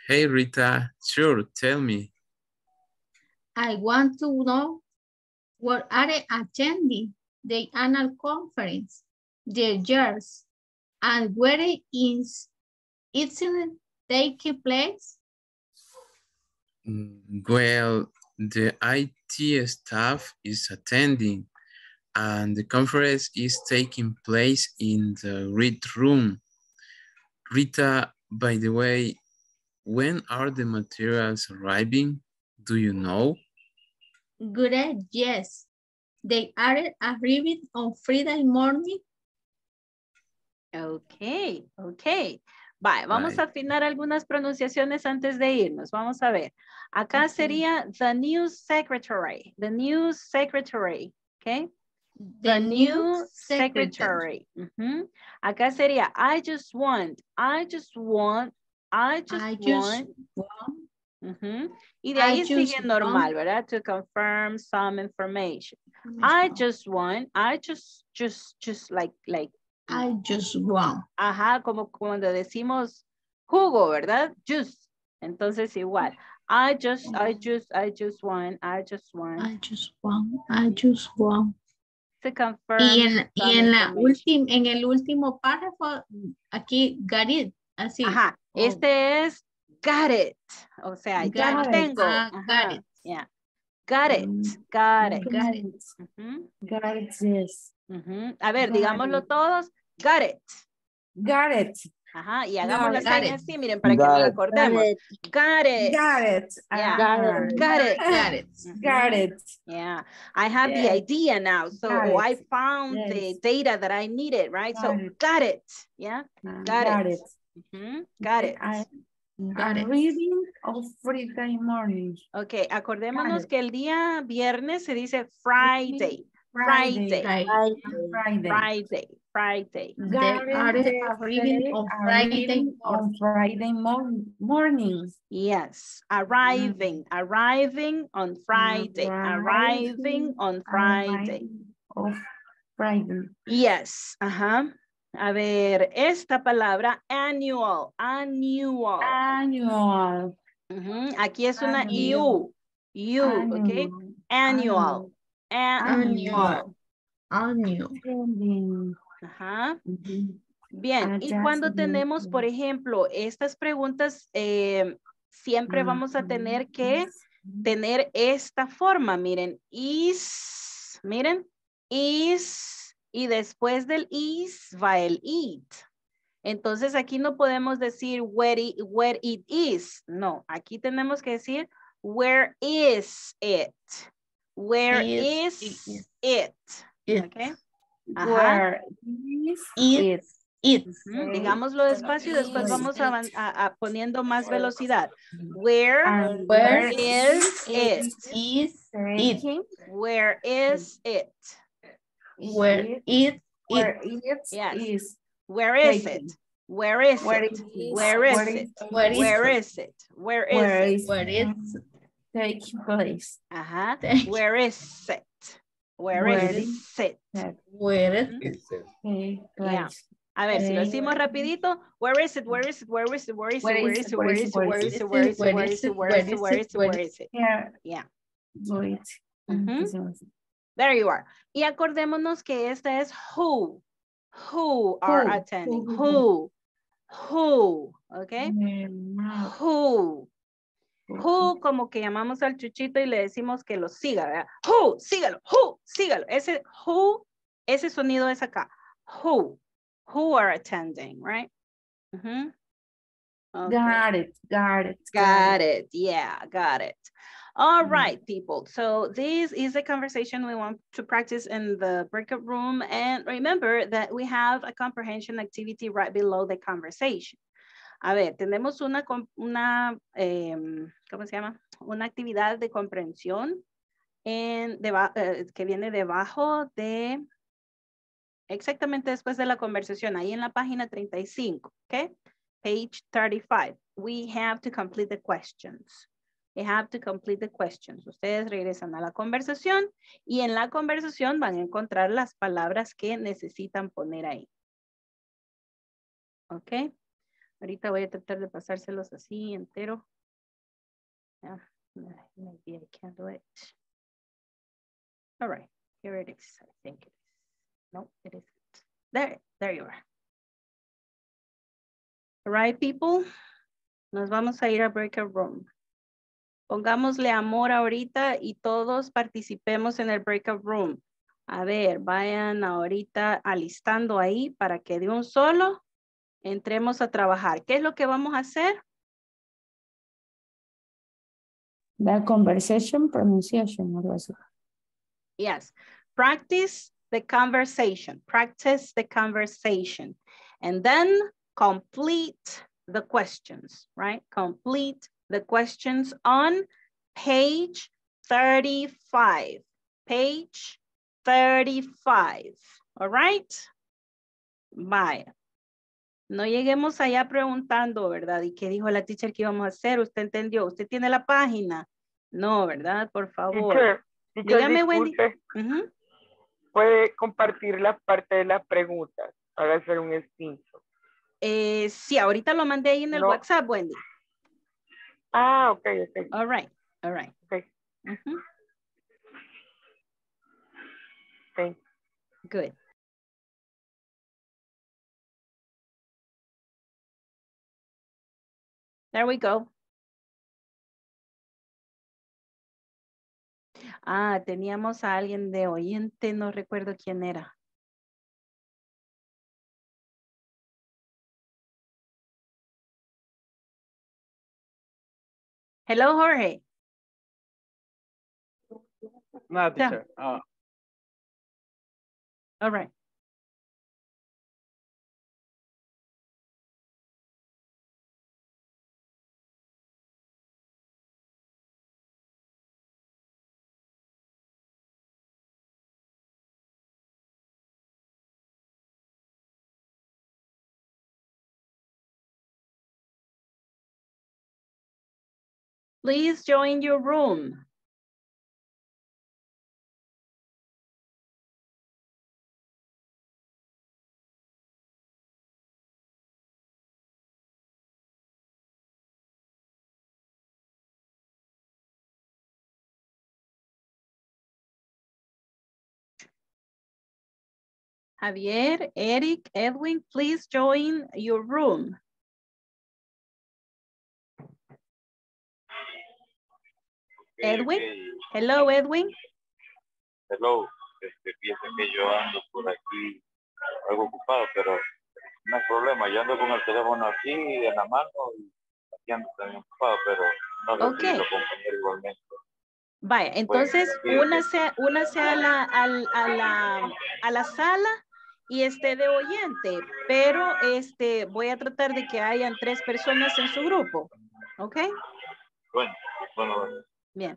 Hey, Rita. Sure, tell me. I want to know what are they attending the annual conference, the years, and where it is it's taking place. Mm, Well, the IT staff is attending and the conference is taking place in the read room. Rita, by the way, when are the materials arriving? Do you know? Good, yes. They are arriving on Friday morning. Ok, ok. Vale, vamos Bye. a afinar algunas pronunciaciones antes de irnos. Vamos a ver. Acá sería the new secretary, the new secretary, ok? The, new secretary. Acá sería I just want, I just want, I just I just want. Y de I ahí sigue normal, want- ¿verdad? To confirm some information. I just want, I just, just, just like, like, I just want. ajá, como cuando decimos jugo, ¿verdad? Juice. Entonces igual. I just, I just, I just want, I just want I just want, I just want. to confirm. Y en, y en la última, en el último párrafo, aquí, got it, así. Ajá, Oh. este es got it. O sea, ya lo tengo. Ah, got it. yeah. Got it, got it. Got it. Got it, yes. A ver, digámoslo todos. Got it. Got it. Ajá, y hagamos la Got seña it. así, miren, para que Got nos it. acordemos. Got it. Got it. Yeah. Got it. Got it. Got it. Yeah, I have the idea now. So oh, I found the data that I needed, right? so Got it. got it. Yeah, got, Got it. it. Mhm, Got it. I, Got it. reading of Friday morning. Ok, acordémonos que el día viernes se dice Friday. Friday. Friday. Friday. Friday. Friday. Friday. They say on Friday on Friday morning. Yes, arriving, arriving on Friday, arriving on Friday. Friday. Yes, ajá. A ver, esta palabra annual, annual. Annual. Ujú, Aquí es una Annual. U, U, ok? Annual, annual. Ajá. Bien, y cuando tenemos, por ejemplo, estas preguntas, eh, siempre vamos a tener que tener esta forma, miren, is, miren, is, y después del is va el it. Entonces aquí no podemos decir where it, where it is, no, aquí tenemos que decir where is it, where Is is, it, It. ¿ok? Ajá. Where is It. it? It. Ujú, Digámoslo despacio y después vamos avan- a- a- poniendo más velocidad. Where And Where is it? Is it. Where is it? Where it Where it. it Yes. is. Where is Taken. it? Where is Where it? it is. Where is Where it? is- Where is Where it? is it? Where Where is it? Is is taking place? Ajá. Thank you. Where is it? Where Where is it? Where it Take Yeah. A ver, si lo Eh, decimos rapidito, where is it? Where is it? Where is it? Where is it? Where is is it? it? Where is it? Where is it? Where is it? Where is it? Where is it? Where is it? Where is it? Yeah. wait. Ujú. There you are. Y acordémonos que esta es who. Who are attending? who, Who. Okay. Mm, Who. Who, como que llamamos al chuchito y le decimos que lo siga, ¿verdad? Who, sígalo, who, sígalo. Ese who, ese sonido es acá. Who. Who are attending, right? Ujú. Okay. Got it, got it. Got it. Yeah, got it. All Mhm. people. So this is a conversation we want to practice in the breakout room. And remember that we have a comprehension activity right below the conversation. A ver, tenemos una, una em, ¿cómo se llama? Una actividad de comprensión eh, que viene debajo de, exactamente después de la conversación, ahí en la página 35, ¿ok? Page 35. We have to complete the questions. We have to complete the questions. Ustedes regresan a la conversación y en la conversación van a encontrar las palabras que necesitan poner ahí. ¿Ok? Ahorita voy a tratar de pasárselos así entero. Maybe I can't do it. All right, here it is. I think it is. No, it isn't. There, there you are. All right, people. Nos vamos a ir a breakout room. Pongámosle amor ahorita y todos participemos en el breakout room. A ver, vayan ahorita alistando ahí para que de un solo entremos a trabajar. ¿Qué es lo que vamos a hacer? La conversation pronunciation, algo así. Yes. Practice the conversation. Practice the conversation. And then complete the questions, right? Complete the questions on page 35. Page 35. All right? Vaya. No lleguemos allá preguntando, ¿verdad? ¿Y qué dijo la teacher que íbamos a hacer? ¿Usted entendió? ¿Usted tiene la página? No, ¿verdad? Por favor. Teacher, teacher, Dígame, Wendy. puede compartir la parte de las preguntas para hacer un screenshot. Eh, sí, ahorita lo mandé ahí en el No. WhatsApp, Wendy. Ah, ok, ok. All right, all right. Okay. Thank Good. There we go. Ah, teníamos a alguien de oyente, no recuerdo quién era. Hello, Jorge. Ah, no, teacher. Ah. All right. Please join your room. Javier, Eric, Edwin, please join your room. Edwin, hello Edwin. Hello, este, fíjese que yo ando por aquí algo ocupado, pero no hay problema, yo ando con el teléfono aquí en la mano y aquí ando también ocupado, pero no lo Ok. pido compañero igualmente. Vaya, entonces sí, únase, únase a la, al- a, la, a la sala y esté de oyente, pero este, voy a tratar de que hayan tres personas en su grupo, ¿ok? Bueno, bueno, bueno. Bien.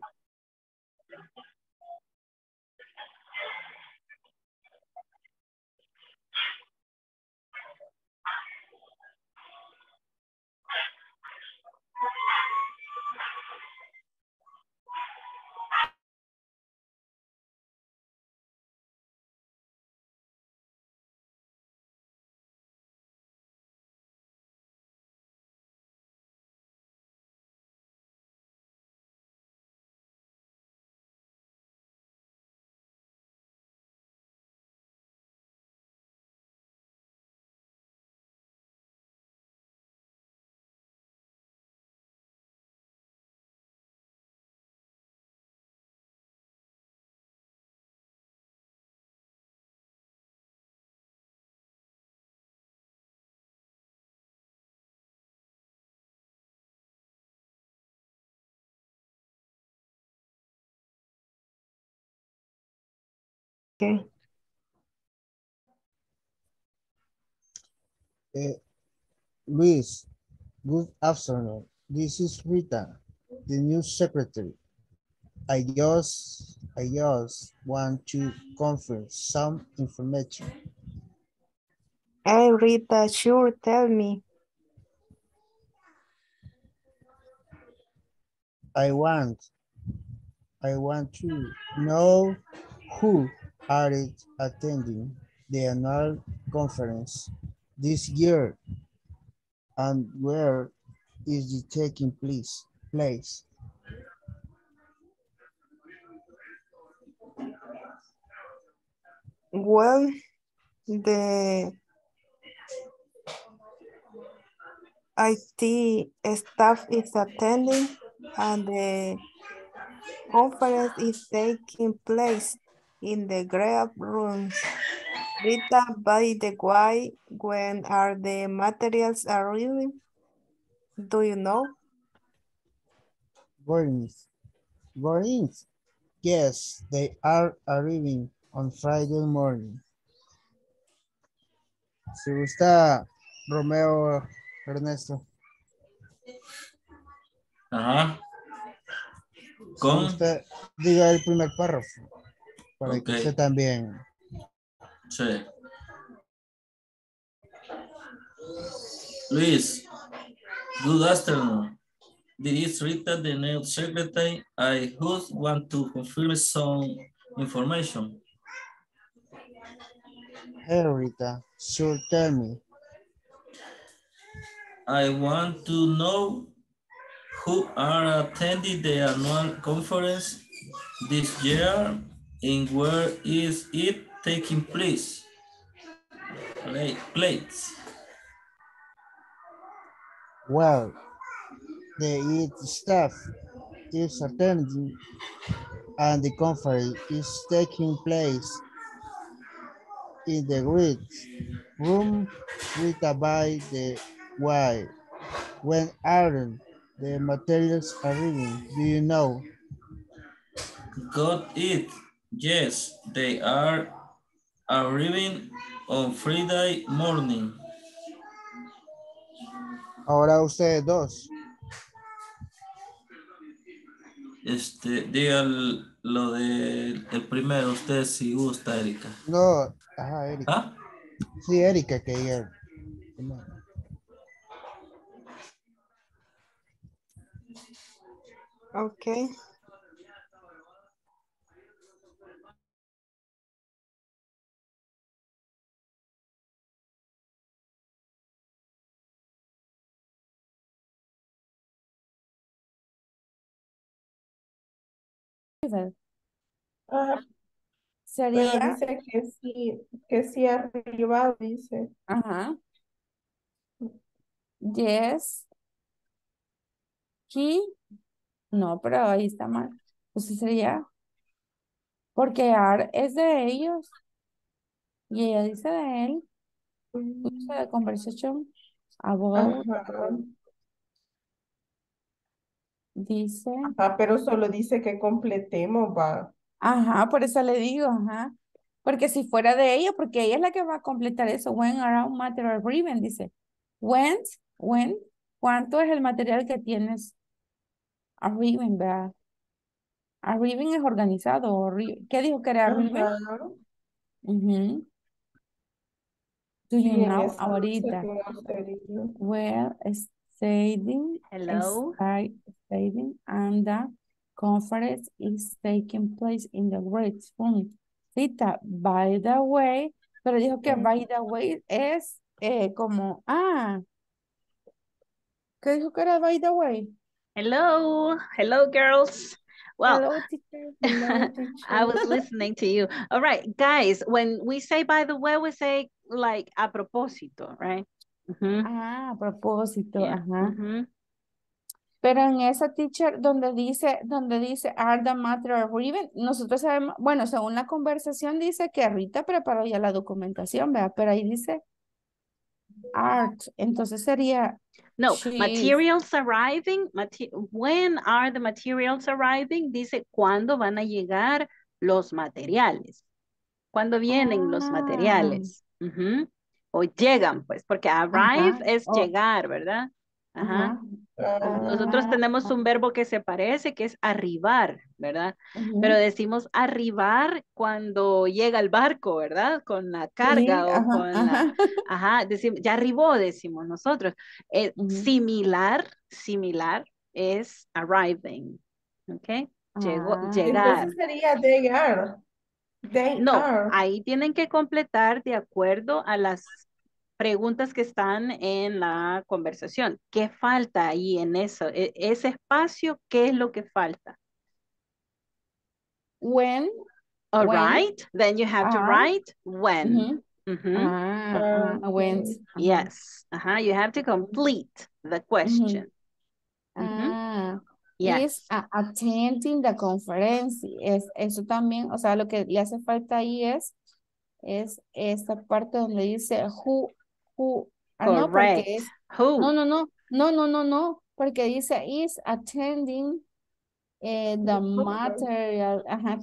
Okay. Eh, Luis, good afternoon. This is Rita, the new secretary. I just, I just want to confirm some information. Hey, Rita, sure, tell me. I want, I want to know who are attending the annual conference this year and where is it taking place? place? Well, the IT staff is attending and the conference is taking place in the grab room. Rita, by the way, when are the materials arriving? Do you know? Warnings. Warnings. Yes, they are arriving on Friday morning. Si gusta, Romeo, Ernesto. Ajá. Si Con. usted diga el primer párrafo, para Ok. que usted también. Sí. Luis, good afternoon. This is Rita, the new secretary. I would want to confirm some information. Hey, Rita, sure tell me. I want to know who are attending the annual conference this year and where is it taking place? Play, place. Well, the IT staff is attending and the conference is taking place in the grid room with by the way when Aaron the materials arriving? Do you know? Got it. Yes, they are arriving on Friday morning. Ahora ustedes dos. Este, diga lo de el primero, usted si gusta, Erika. No, ajá, Erika. ¿Ah? Sí, Erika, que ella. Okay. Ah, Sería. pero dice que sí, que sí arriba, dice. Ajá. Yes. He. No, pero ahí está mal. Pues sí sería. Porque are es de ellos. Y ella dice de él. Dice de conversation. About. Ajá. Dice. Ajá, pero solo dice que completemos, va. Ajá, por eso le digo, ajá. Porque si fuera de ella, porque ella es la que va a completar eso. When around material ribbon, dice. When, when, ¿cuánto es el material que tienes? A ribbon, ¿verdad? A ribbon es organizado. ¿Qué dijo que era ribbon? Ajá. Ujú. Do you know ahorita? sería. Well, studying, Hello. stu- and the conference is taking place in the great room. Cita, by the way, pero dijo que by the way es eh, como, ah, ¿qué dijo que era by the way? Hello. Hello, girls. Well, Hello, teacher. Hello, I was listening to you. All right, guys, when we say by the way, we say like a propósito, right? Mhm. Ah, a propósito, Yeah. ajá. Mhm. Pero en esa teacher donde dice, donde dice are the matter ribbon, nosotros sabemos, bueno, según la conversación dice que Rita preparó ya la documentación, ¿verdad? Pero ahí dice art, entonces sería No, materials arriving. mate- when are the materials arriving? Dice cuándo van a llegar los materiales. ¿Cuándo vienen los Ah. materiales? Ujú. O llegan, pues, porque arrive Ajá, es oh. llegar, ¿verdad? Ajá. Ajá. Nosotros Ah, tenemos un verbo que se parece, que es arribar, ¿verdad? Pero decimos arribar cuando llega el barco, ¿verdad? Con la carga Sí, o ajá, con la... ajá. Ajá, decimos, ya arribó, decimos nosotros. Eh. Similar, similar es arriving, ¿ok? Llegó, Ah. llegar. Entonces sería. They No, are. ahí tienen que completar de acuerdo a las preguntas que están en la conversación. ¿Qué falta ahí en eso? E- ese espacio, ¿qué es lo que falta? When, All When. right, then you have to Ajá. write when. ujú. Mhm. Ah, ah, when. Yes, uh-huh. you have to complete the question. Mhm. Ah, Yes. is a- attending the conference. Es, eso también, o sea, lo que le hace falta ahí es, es esta parte donde dice who, who, ah, no, porque es, Who? no, no, no, no, no, no, no, porque dice is attending eh, the material, ajá,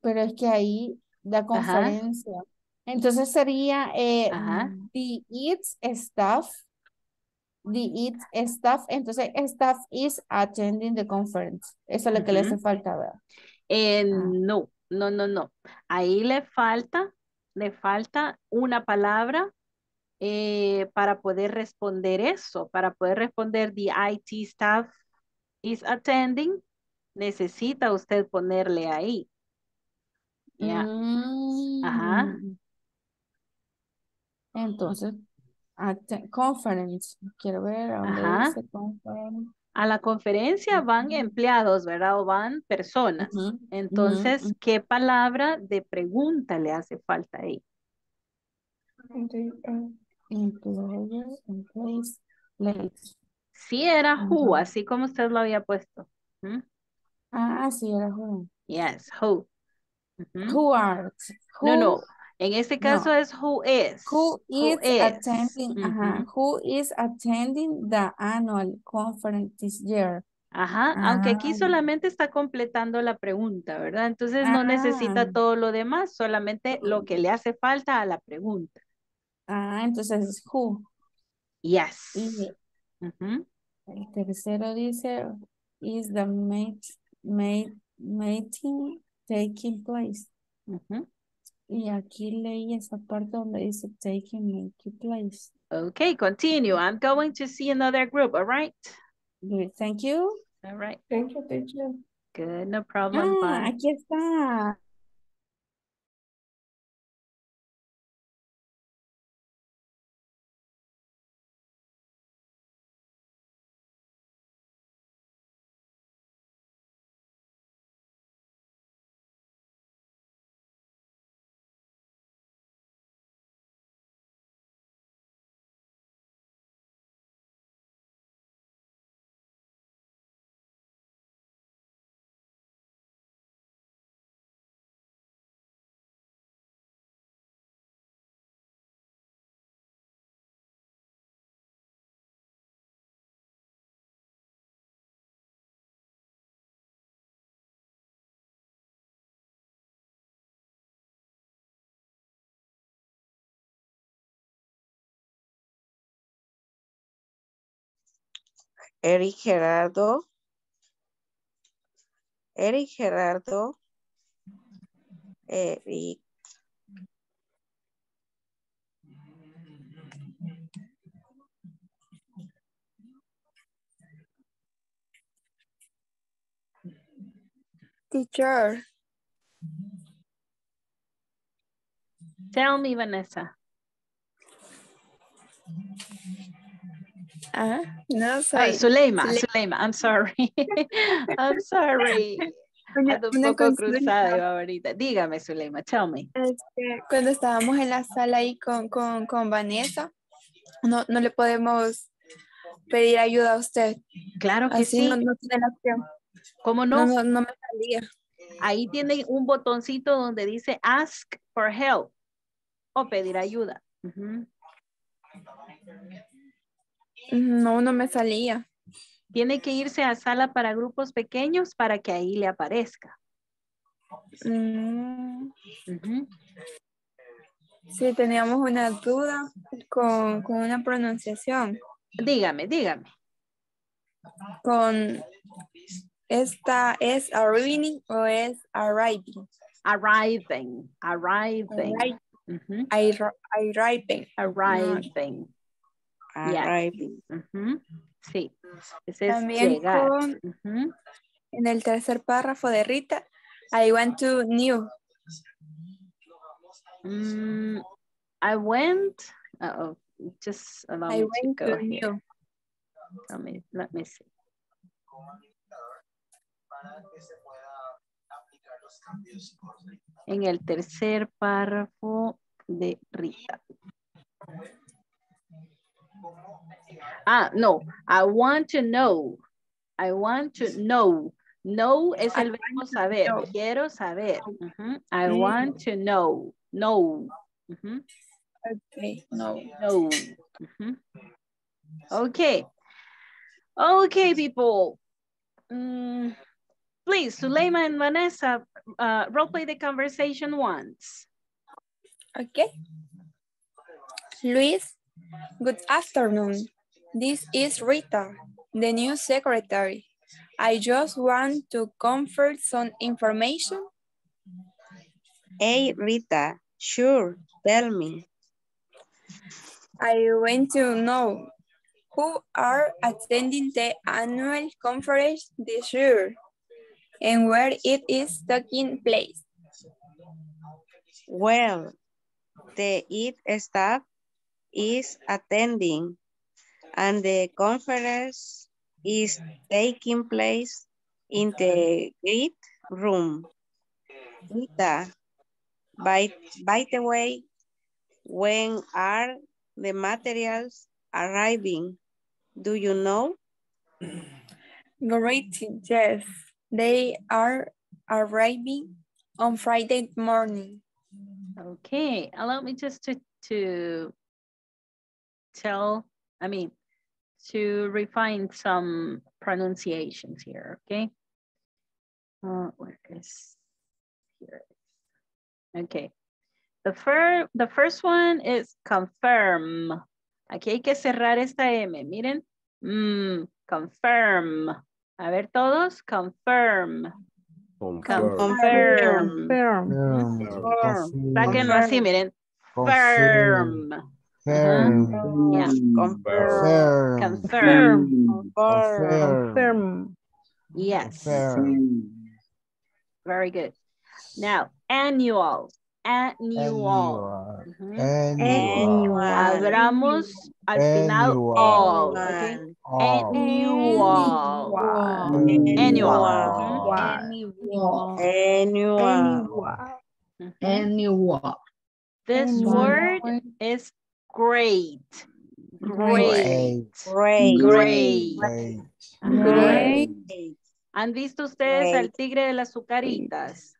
pero es que ahí, la conferencia. Entonces sería eh, Ajá. the its staff, the its staff, entonces staff is attending the conference. Eso es lo que le hace falta, ¿verdad? Eh, Ah. no, no, no, no. Ahí le falta, le falta una palabra eh, para poder responder eso, para poder responder the IT staff is attending, necesita usted ponerle ahí. Ya. Ajá. Mm. Entonces, conference, quiero ver a dónde Ajá. dice conference. A la conferencia van empleados, ¿verdad? O van personas. Entonces. ¿qué palabra de pregunta le hace falta ahí? Are. Employer, employees, place. Sí era who, así como usted lo había puesto. ¿Mm? Ah, sí, era who. Yes, who. Who are? No, no. Who En este No. caso es who is. Who is attending, Ujú. who is attending the annual conference this year? Ajá, aunque aquí Ah. solamente está completando la pregunta, ¿verdad? Entonces no necesita Ah. todo lo demás, solamente lo que le hace falta a la pregunta. Ah, entonces es who. Yes. Y Ujú. el tercero dice, is the mate, mate, meeting taking place? Ujú. Y aquí leí esa parte donde dice taking make place. Okay, continue. I'm going to see another group, all right? Good, thank you. All right. Thank you, teacher. Good, no problem. Ah, bye. aquí está. Eric Gerardo. Eric Gerardo. Eric. Teacher, Tell me, Vanessa. No soy. Zuleima, Zule- Zuleima, I'm sorry. I'm sorry. Una, un poco yo ahorita. Dígame, Zuleima, tell me. Este, cuando estábamos en la sala ahí con, con, con Vanessa, no, no le podemos pedir ayuda a usted. Claro que Así sí. no, no tiene la opción. ¿Cómo No, no? no, no me salía. Ahí tiene un botoncito donde dice ask for help o pedir ayuda. No, no me salía. Tiene que irse a sala para grupos pequeños para que ahí le aparezca. Mm, sí, teníamos una duda con, con una pronunciación. Dígame, dígame. Con esta es arriving o es arriving. Arriving, arriving. Arriving. Arriving. Yes. Arriving. Ujú. Sí, ese es También llegar. con Ujú. en el tercer párrafo de Rita, I want to new. Mm, I went, uh oh, just allow I me to went go to here. new. Let me, let me see. En el tercer párrafo de Rita. Ah, no. I want to know. I want to know. Know es el verbo saber. Quiero saber. Ujú. I Mm. want to know. Know. Ujú. Okay, no. Know. Ujú. Okay. Okay, people. Mm, please, Suleima and Vanessa, uh, role play the conversation once. Okay. Luis, good afternoon. This is Rita, the new secretary. I just want to confirm some information. Hey, Rita. Sure. Tell me. I want to know who are attending the annual conference this year and where it is taking place. Well, the IT staff is attending and the conference is taking place in the great room. Rita, by, by the way, when are the materials arriving? Do you know? Great, yes. They are arriving on Friday morning. Okay, allow me just to, to tell, I mean, to refine some pronunciations here, okay? Uh, where is, here Okay. The, fir the first one is confirm. Aquí hay que cerrar esta M, miren. Mm, confirm. A ver todos, confirm. Confirm. Confirm. Confirm. Sáquenlo así, miren. Firm. Firm. Yeah. Confirm. Confirm. Confirm. Yes. Confirm. Very good. Now, annual. Annual. Ujú. Annual. Mm-hmm. Abramos al final Annual. all. okay? All. Annual. Annual. Annual. Annual. Annual. This Annual. word is great. Great. Great. Great. Great. ¿Han visto ustedes al tigre de las azucaritas?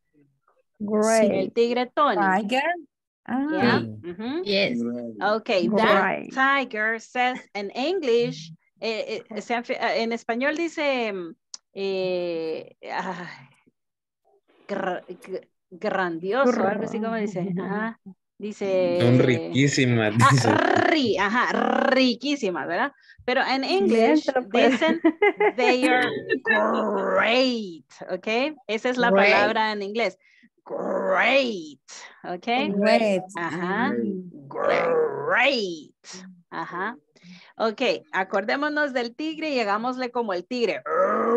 Great. El tigre Tony. Tiger. Yeah. Ah. mhm. Yes. Okay, that tiger says in English, eh, eh, eh, en español dice gr- grandioso, algo así como dice. Dice. Son riquísimas. dice. Ah, ri, ajá, riquísimas, ¿verdad? Pero en lo puedes- dicen they are great, ¿ok? Esa es la Great. palabra en inglés. Great, ¿ok? Great. Ajá. Great. Ajá. Ok, acordémonos del tigre y hagámosle como el tigre.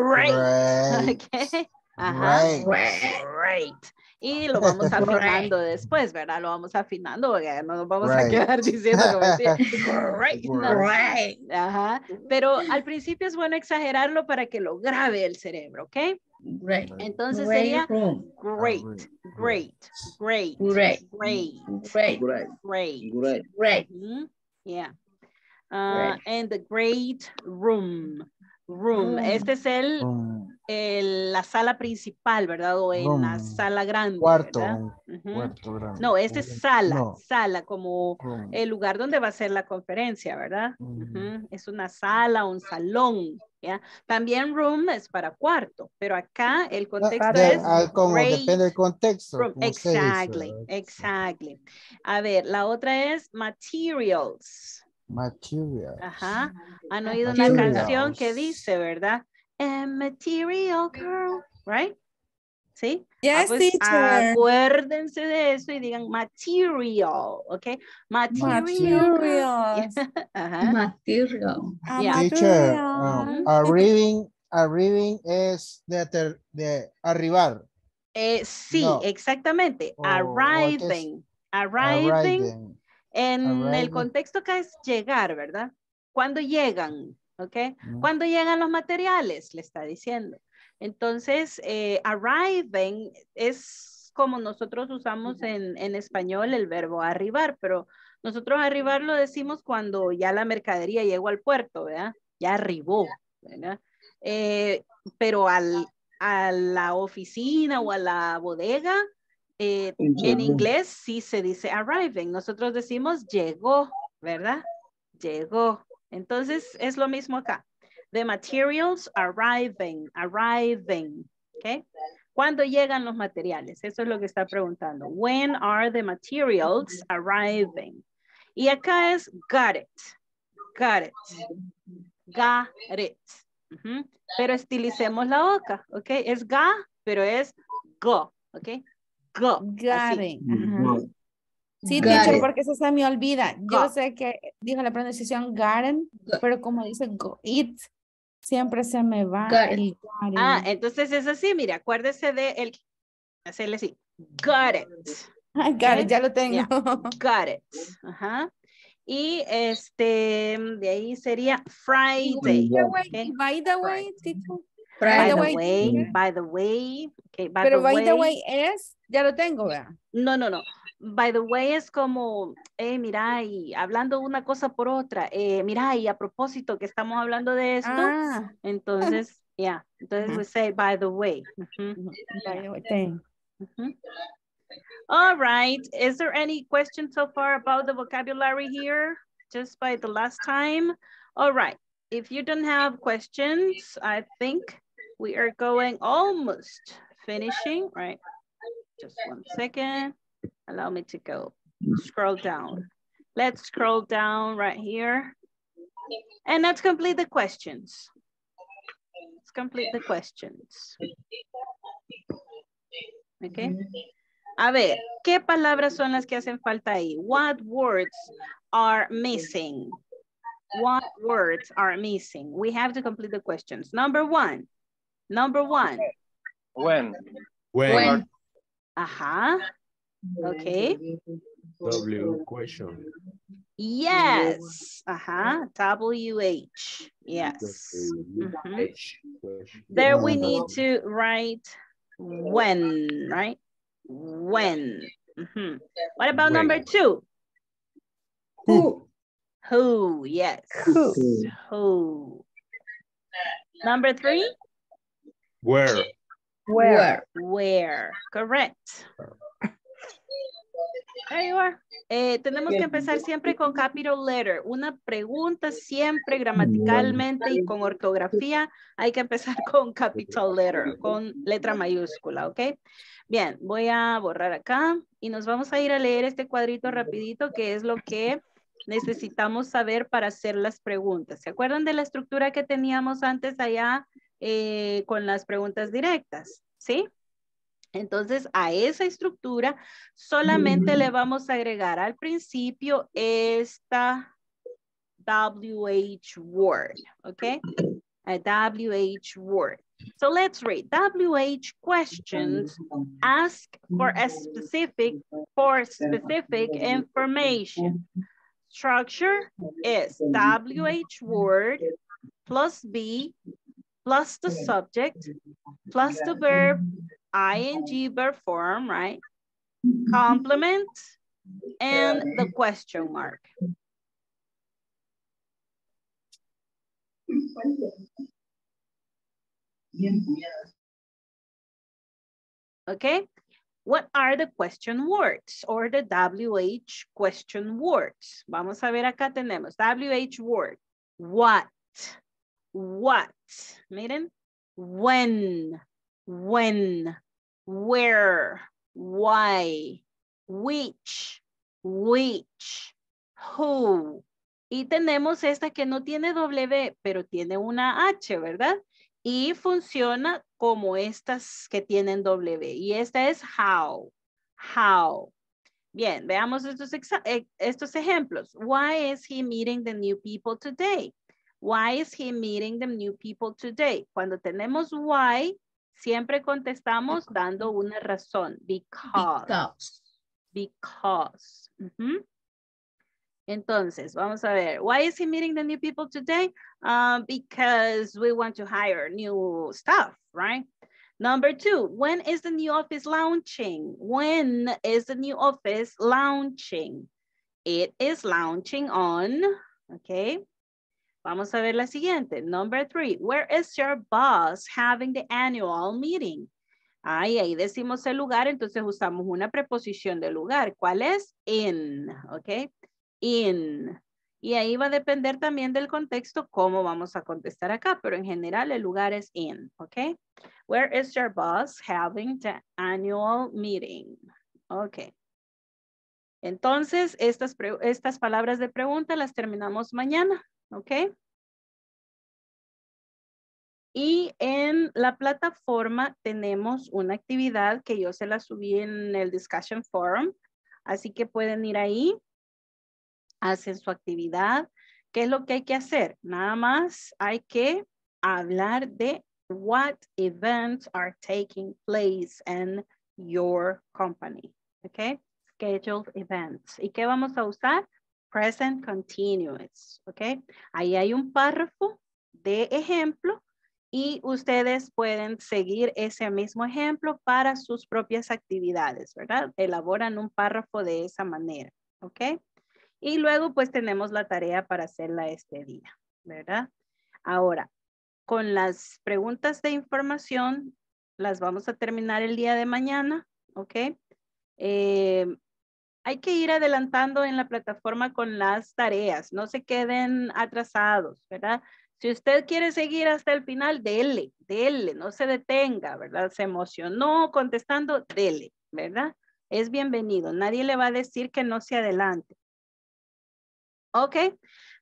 Great. Great. Ok. Ajá. Great. Great. Y lo vamos afinando después, ¿verdad? Lo vamos afinando porque no nos vamos a Great. quedar diciendo como decía. Great. no. Great. Ajá. Pero al principio es bueno exagerarlo para que lo grabe el cerebro, ¿ok? Great. Entonces Great sería great, great, great, Great. great, Great. Great. great. Great. Great. Mhm. Yeah. Uh, and the great room. Room. Este es el, el- la sala principal, ¿verdad? O en la sala grande. Cuarto. No, este es sala, No. sala, como Room. el lugar donde va a ser la conferencia, ¿verdad? Es una sala, un salón, ¿ya? También room es para cuarto, pero acá el contexto De- es ah, como great depende del contexto. Exactly, exactly. A ver, la otra es materials. Material. Ajá. Han oído una canción que dice, ¿verdad? A material girl, right? ¿Sí? Ah, Yes, pues, teacher. acuérdense de eso y digan material, ¿ok? Material. Materials. Ajá. Material. A Yeah. Teacher, material. um, arriving, arriving es de, ater- de arribar. Eh, sí, No. exactamente. O- o es- arriving. Arriving. Arriving. En el contexto acá es llegar, ¿verdad? ¿Cuándo llegan? ¿Ok? Mm. ¿Cuándo llegan los materiales? Le está diciendo. Entonces, eh, arriving es como nosotros usamos en, en español el verbo arribar, pero nosotros arribar lo decimos cuando ya la mercadería llegó al puerto, ¿verdad? Ya arribó, ¿verdad? Eh, pero al, a la oficina o a la bodega, eh, en inglés sí se dice arriving. Nosotros decimos llegó, ¿verdad? Llegó. Entonces es lo mismo acá. The materials arriving, arriving. ¿Ok? ¿Cuándo llegan los materiales? Eso es lo que está preguntando. When are the materials arriving? Y acá es got it. Got it. Got it. Pero estilicemos la boca, ¿ok? Es ga, pero es go, ¿ok? Go. Got así. it. Sí, Got teacher, it. porque eso se me olvida. Yo sé que dijo la pronunciación garden, pero como dice go it, siempre se me va Got it. el garden. Ah, entonces es así, mire, acuérdese de el, hacerle así, got it, Ay, got it, ya lo tengo. Yeah. got it, ajá. Y este, de ahí sería Friday, By the way, ¿ok? by the way, teacher. By the way, by the way, okay, by Pero the by the way, way es, ya lo tengo, ¿verdad? no, no, no, by the way es como, eh, mira, y hablando una cosa por otra, eh, mira, y a propósito que estamos hablando de esto, Ah, entonces, yeah, entonces Ajá. we say by the way. The way, ten. Ujú. All right. Is there any question so far about the vocabulary here? Just by the last time? All right. If you don't have questions, I think we are going almost finishing, right? Just one second. Allow me to go scroll down. Let's scroll down right here. And let's complete the questions. Let's complete the questions. Okay. A ver, ¿qué palabras son las que hacen falta ahí? What words are missing? What words are missing? We have to complete the questions. Number one. Number one. When. When. When. Ajá. Okay. W question. Yes. Uh-huh. WH. Yes. Mhm. H. There we need to write when, right? When. Mhm. What about When. number two? Who? Who, yes. Who? Who. Number three? Where. Where? Where. Correct. There you are. Eh, tenemos que empezar siempre con capital letter. Una pregunta siempre gramaticalmente y con ortografía hay que empezar con capital letter, con letra mayúscula, ¿ok? Bien, voy a borrar acá y nos vamos a ir a leer este cuadrito rapidito que es lo que necesitamos saber para hacer las preguntas. ¿Se acuerdan de la estructura que teníamos antes allá eh, con las preguntas directas? ¿Sí? Entonces, a esa estructura solamente le vamos a agregar al principio esta WH word, ¿ok? A WH word. So let's read. WH questions ask for a specific, for specific information. Structure is WH word plus be plus the subject plus the verb ing verb form, right? Complement and the question mark. Okay, what are the question words or the WH question words? Vamos a ver acá tenemos WH word. What? What? Miren. When? When? Where? Why? Which? Which? Who? Y tenemos esta que no tiene W, pero tiene una H, ¿verdad? Y funciona como estas que tienen W. Y esta es how. How. Bien, veamos estos, eh, estos ejemplos. Why is he meeting the new people today? Why is he meeting the new people today? Cuando tenemos why, siempre contestamos dando una razón. Because. Because. Because. Entonces, vamos a ver. Why is he meeting the new people today? Uh, because we want to hire new staff, right? Number two, when is the new office launching? When is the new office launching? It is launching on, okay. Vamos a ver la siguiente. Number three, where is your boss having the annual meeting? Ahí, ahí decimos el lugar, entonces usamos una preposición de lugar. ¿Cuál es? In, ¿ok? In. Y ahí va a depender también del contexto cómo vamos a contestar acá, pero en general el lugar es in, ¿ok? Where is your boss having the annual meeting? Ok. Entonces, estas, estas palabras de pregunta las terminamos mañana, ¿ok? Y en la plataforma tenemos una actividad que yo se la subí en el discussion forum. Así que pueden ir ahí, hacen su actividad. ¿Qué es lo que hay que hacer? Nada más hay que hablar de what events are taking place in your company. ¿Ok? Scheduled events. ¿Y qué vamos a usar? Present continuous. ¿Ok? Ahí hay un párrafo de ejemplo y ustedes pueden seguir ese mismo ejemplo para sus propias actividades, ¿verdad? Elaboran un párrafo de esa manera, ¿ok? Y luego pues tenemos la tarea para hacerla este día, ¿verdad? Ahora, con las preguntas de información, las vamos a terminar el día de mañana, ¿ok? Eh, hay que ir adelantando en la plataforma con las tareas, no se queden atrasados, ¿verdad? Si usted quiere seguir hasta el final, dele, dele, no se detenga, ¿verdad? Se emocionó contestando, dele, ¿verdad? Es bienvenido, nadie le va a decir que no se adelante. Okay,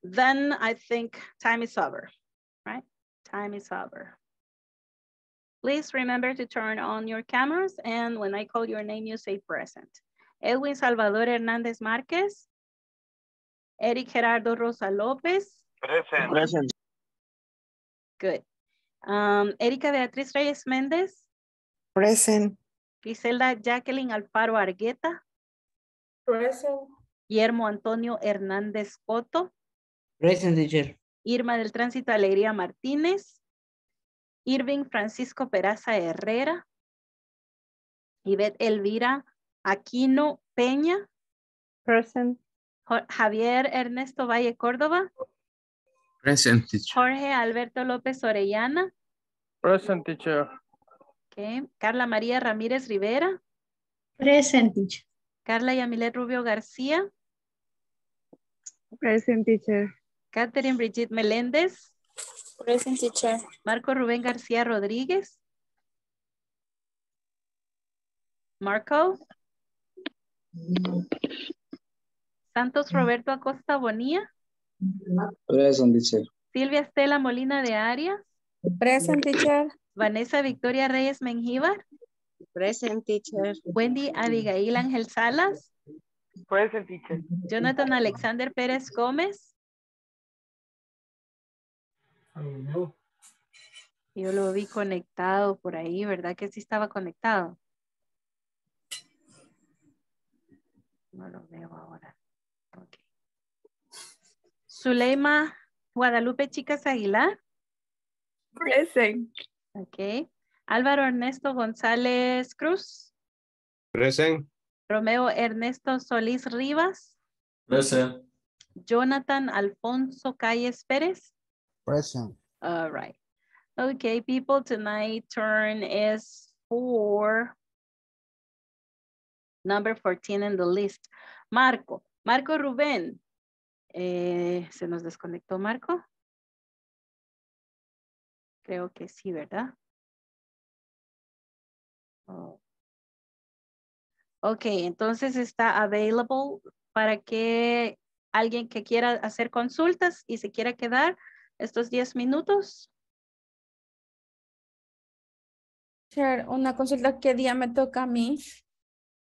then I think time is over, right? Time is over. Please remember to turn on your cameras and when I call your name, you say present. Edwin Salvador Hernández Márquez. Eric Gerardo Rosa López. Present. Present. Good. Um, Erika Beatriz Reyes Méndez. Present. Griselda Jacqueline Alfaro Argueta. Present. Guillermo Antonio Hernández Coto. Present, teacher. Irma del Tránsito Alegría Martínez. Irving Francisco Peraza Herrera. Ivette Elvira Aquino Peña. Present. Javier Ernesto Valle Córdoba. Present teacher. Jorge Alberto López Orellana. Present, teacher. Okay. Carla María Ramírez Rivera. Present, teacher. Carla Yamilet Rubio García. Present teacher. Catherine Brigitte Meléndez. Present teacher. Marco Rubén García Rodríguez. Marco. Santos Roberto Acosta Bonilla. Present, teacher. Silvia Estela Molina de Arias. Present teacher. Vanessa Victoria Reyes Mengíbar. Present teacher. Wendy Abigail Ángel Salas. Present, teacher. Jonathan Alexander Pérez Gómez. Yo lo vi conectado por ahí, ¿verdad que sí estaba conectado? No lo veo ahora. Zuleima Guadalupe Chicas Aguilar. Present. Ok. Álvaro Ernesto González Cruz. Present. Romeo Ernesto Solís Rivas. Present. Jonathan Alfonso Calles Pérez. Present. All right. Okay, people, tonight turn is for number 14 in the list. Marco, Marco Rubén. Eh, ¿Se nos desconectó Marco? Creo que sí, ¿verdad? Oh. Ok, entonces está available para que alguien que quiera hacer consultas y se quiera quedar estos 10 minutos. Una consulta, ¿qué día me toca a mí?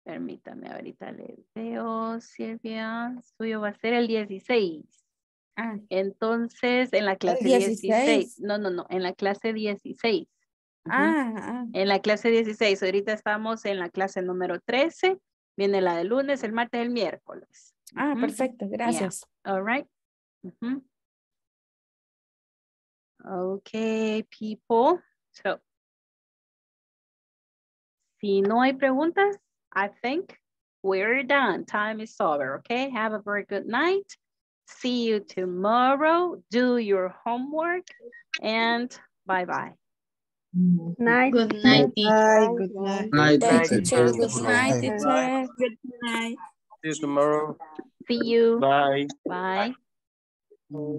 Permítame, ahorita le veo, Silvia. Suyo va a ser el 16. Ah. Entonces, en la clase 16. 16. No, no, no, en la clase 16. Ujú. Ah, ah. En la clase 16. Ahorita estamos en la clase número 13. Viene la del lunes, el martes, el miércoles. Ah, perfecto, gracias. Yeah. All right. Ujú. Okay, people. So, si no hay preguntas, I think we're done. Time is over, okay? Have a very good night. See you tomorrow. Do your homework and bye-bye. Night. Good night, teacher. Good night. Night, Night, teacher. teacher. Good night, Good teacher. Good night. See you tomorrow. See you. Bye. Bye. Bye.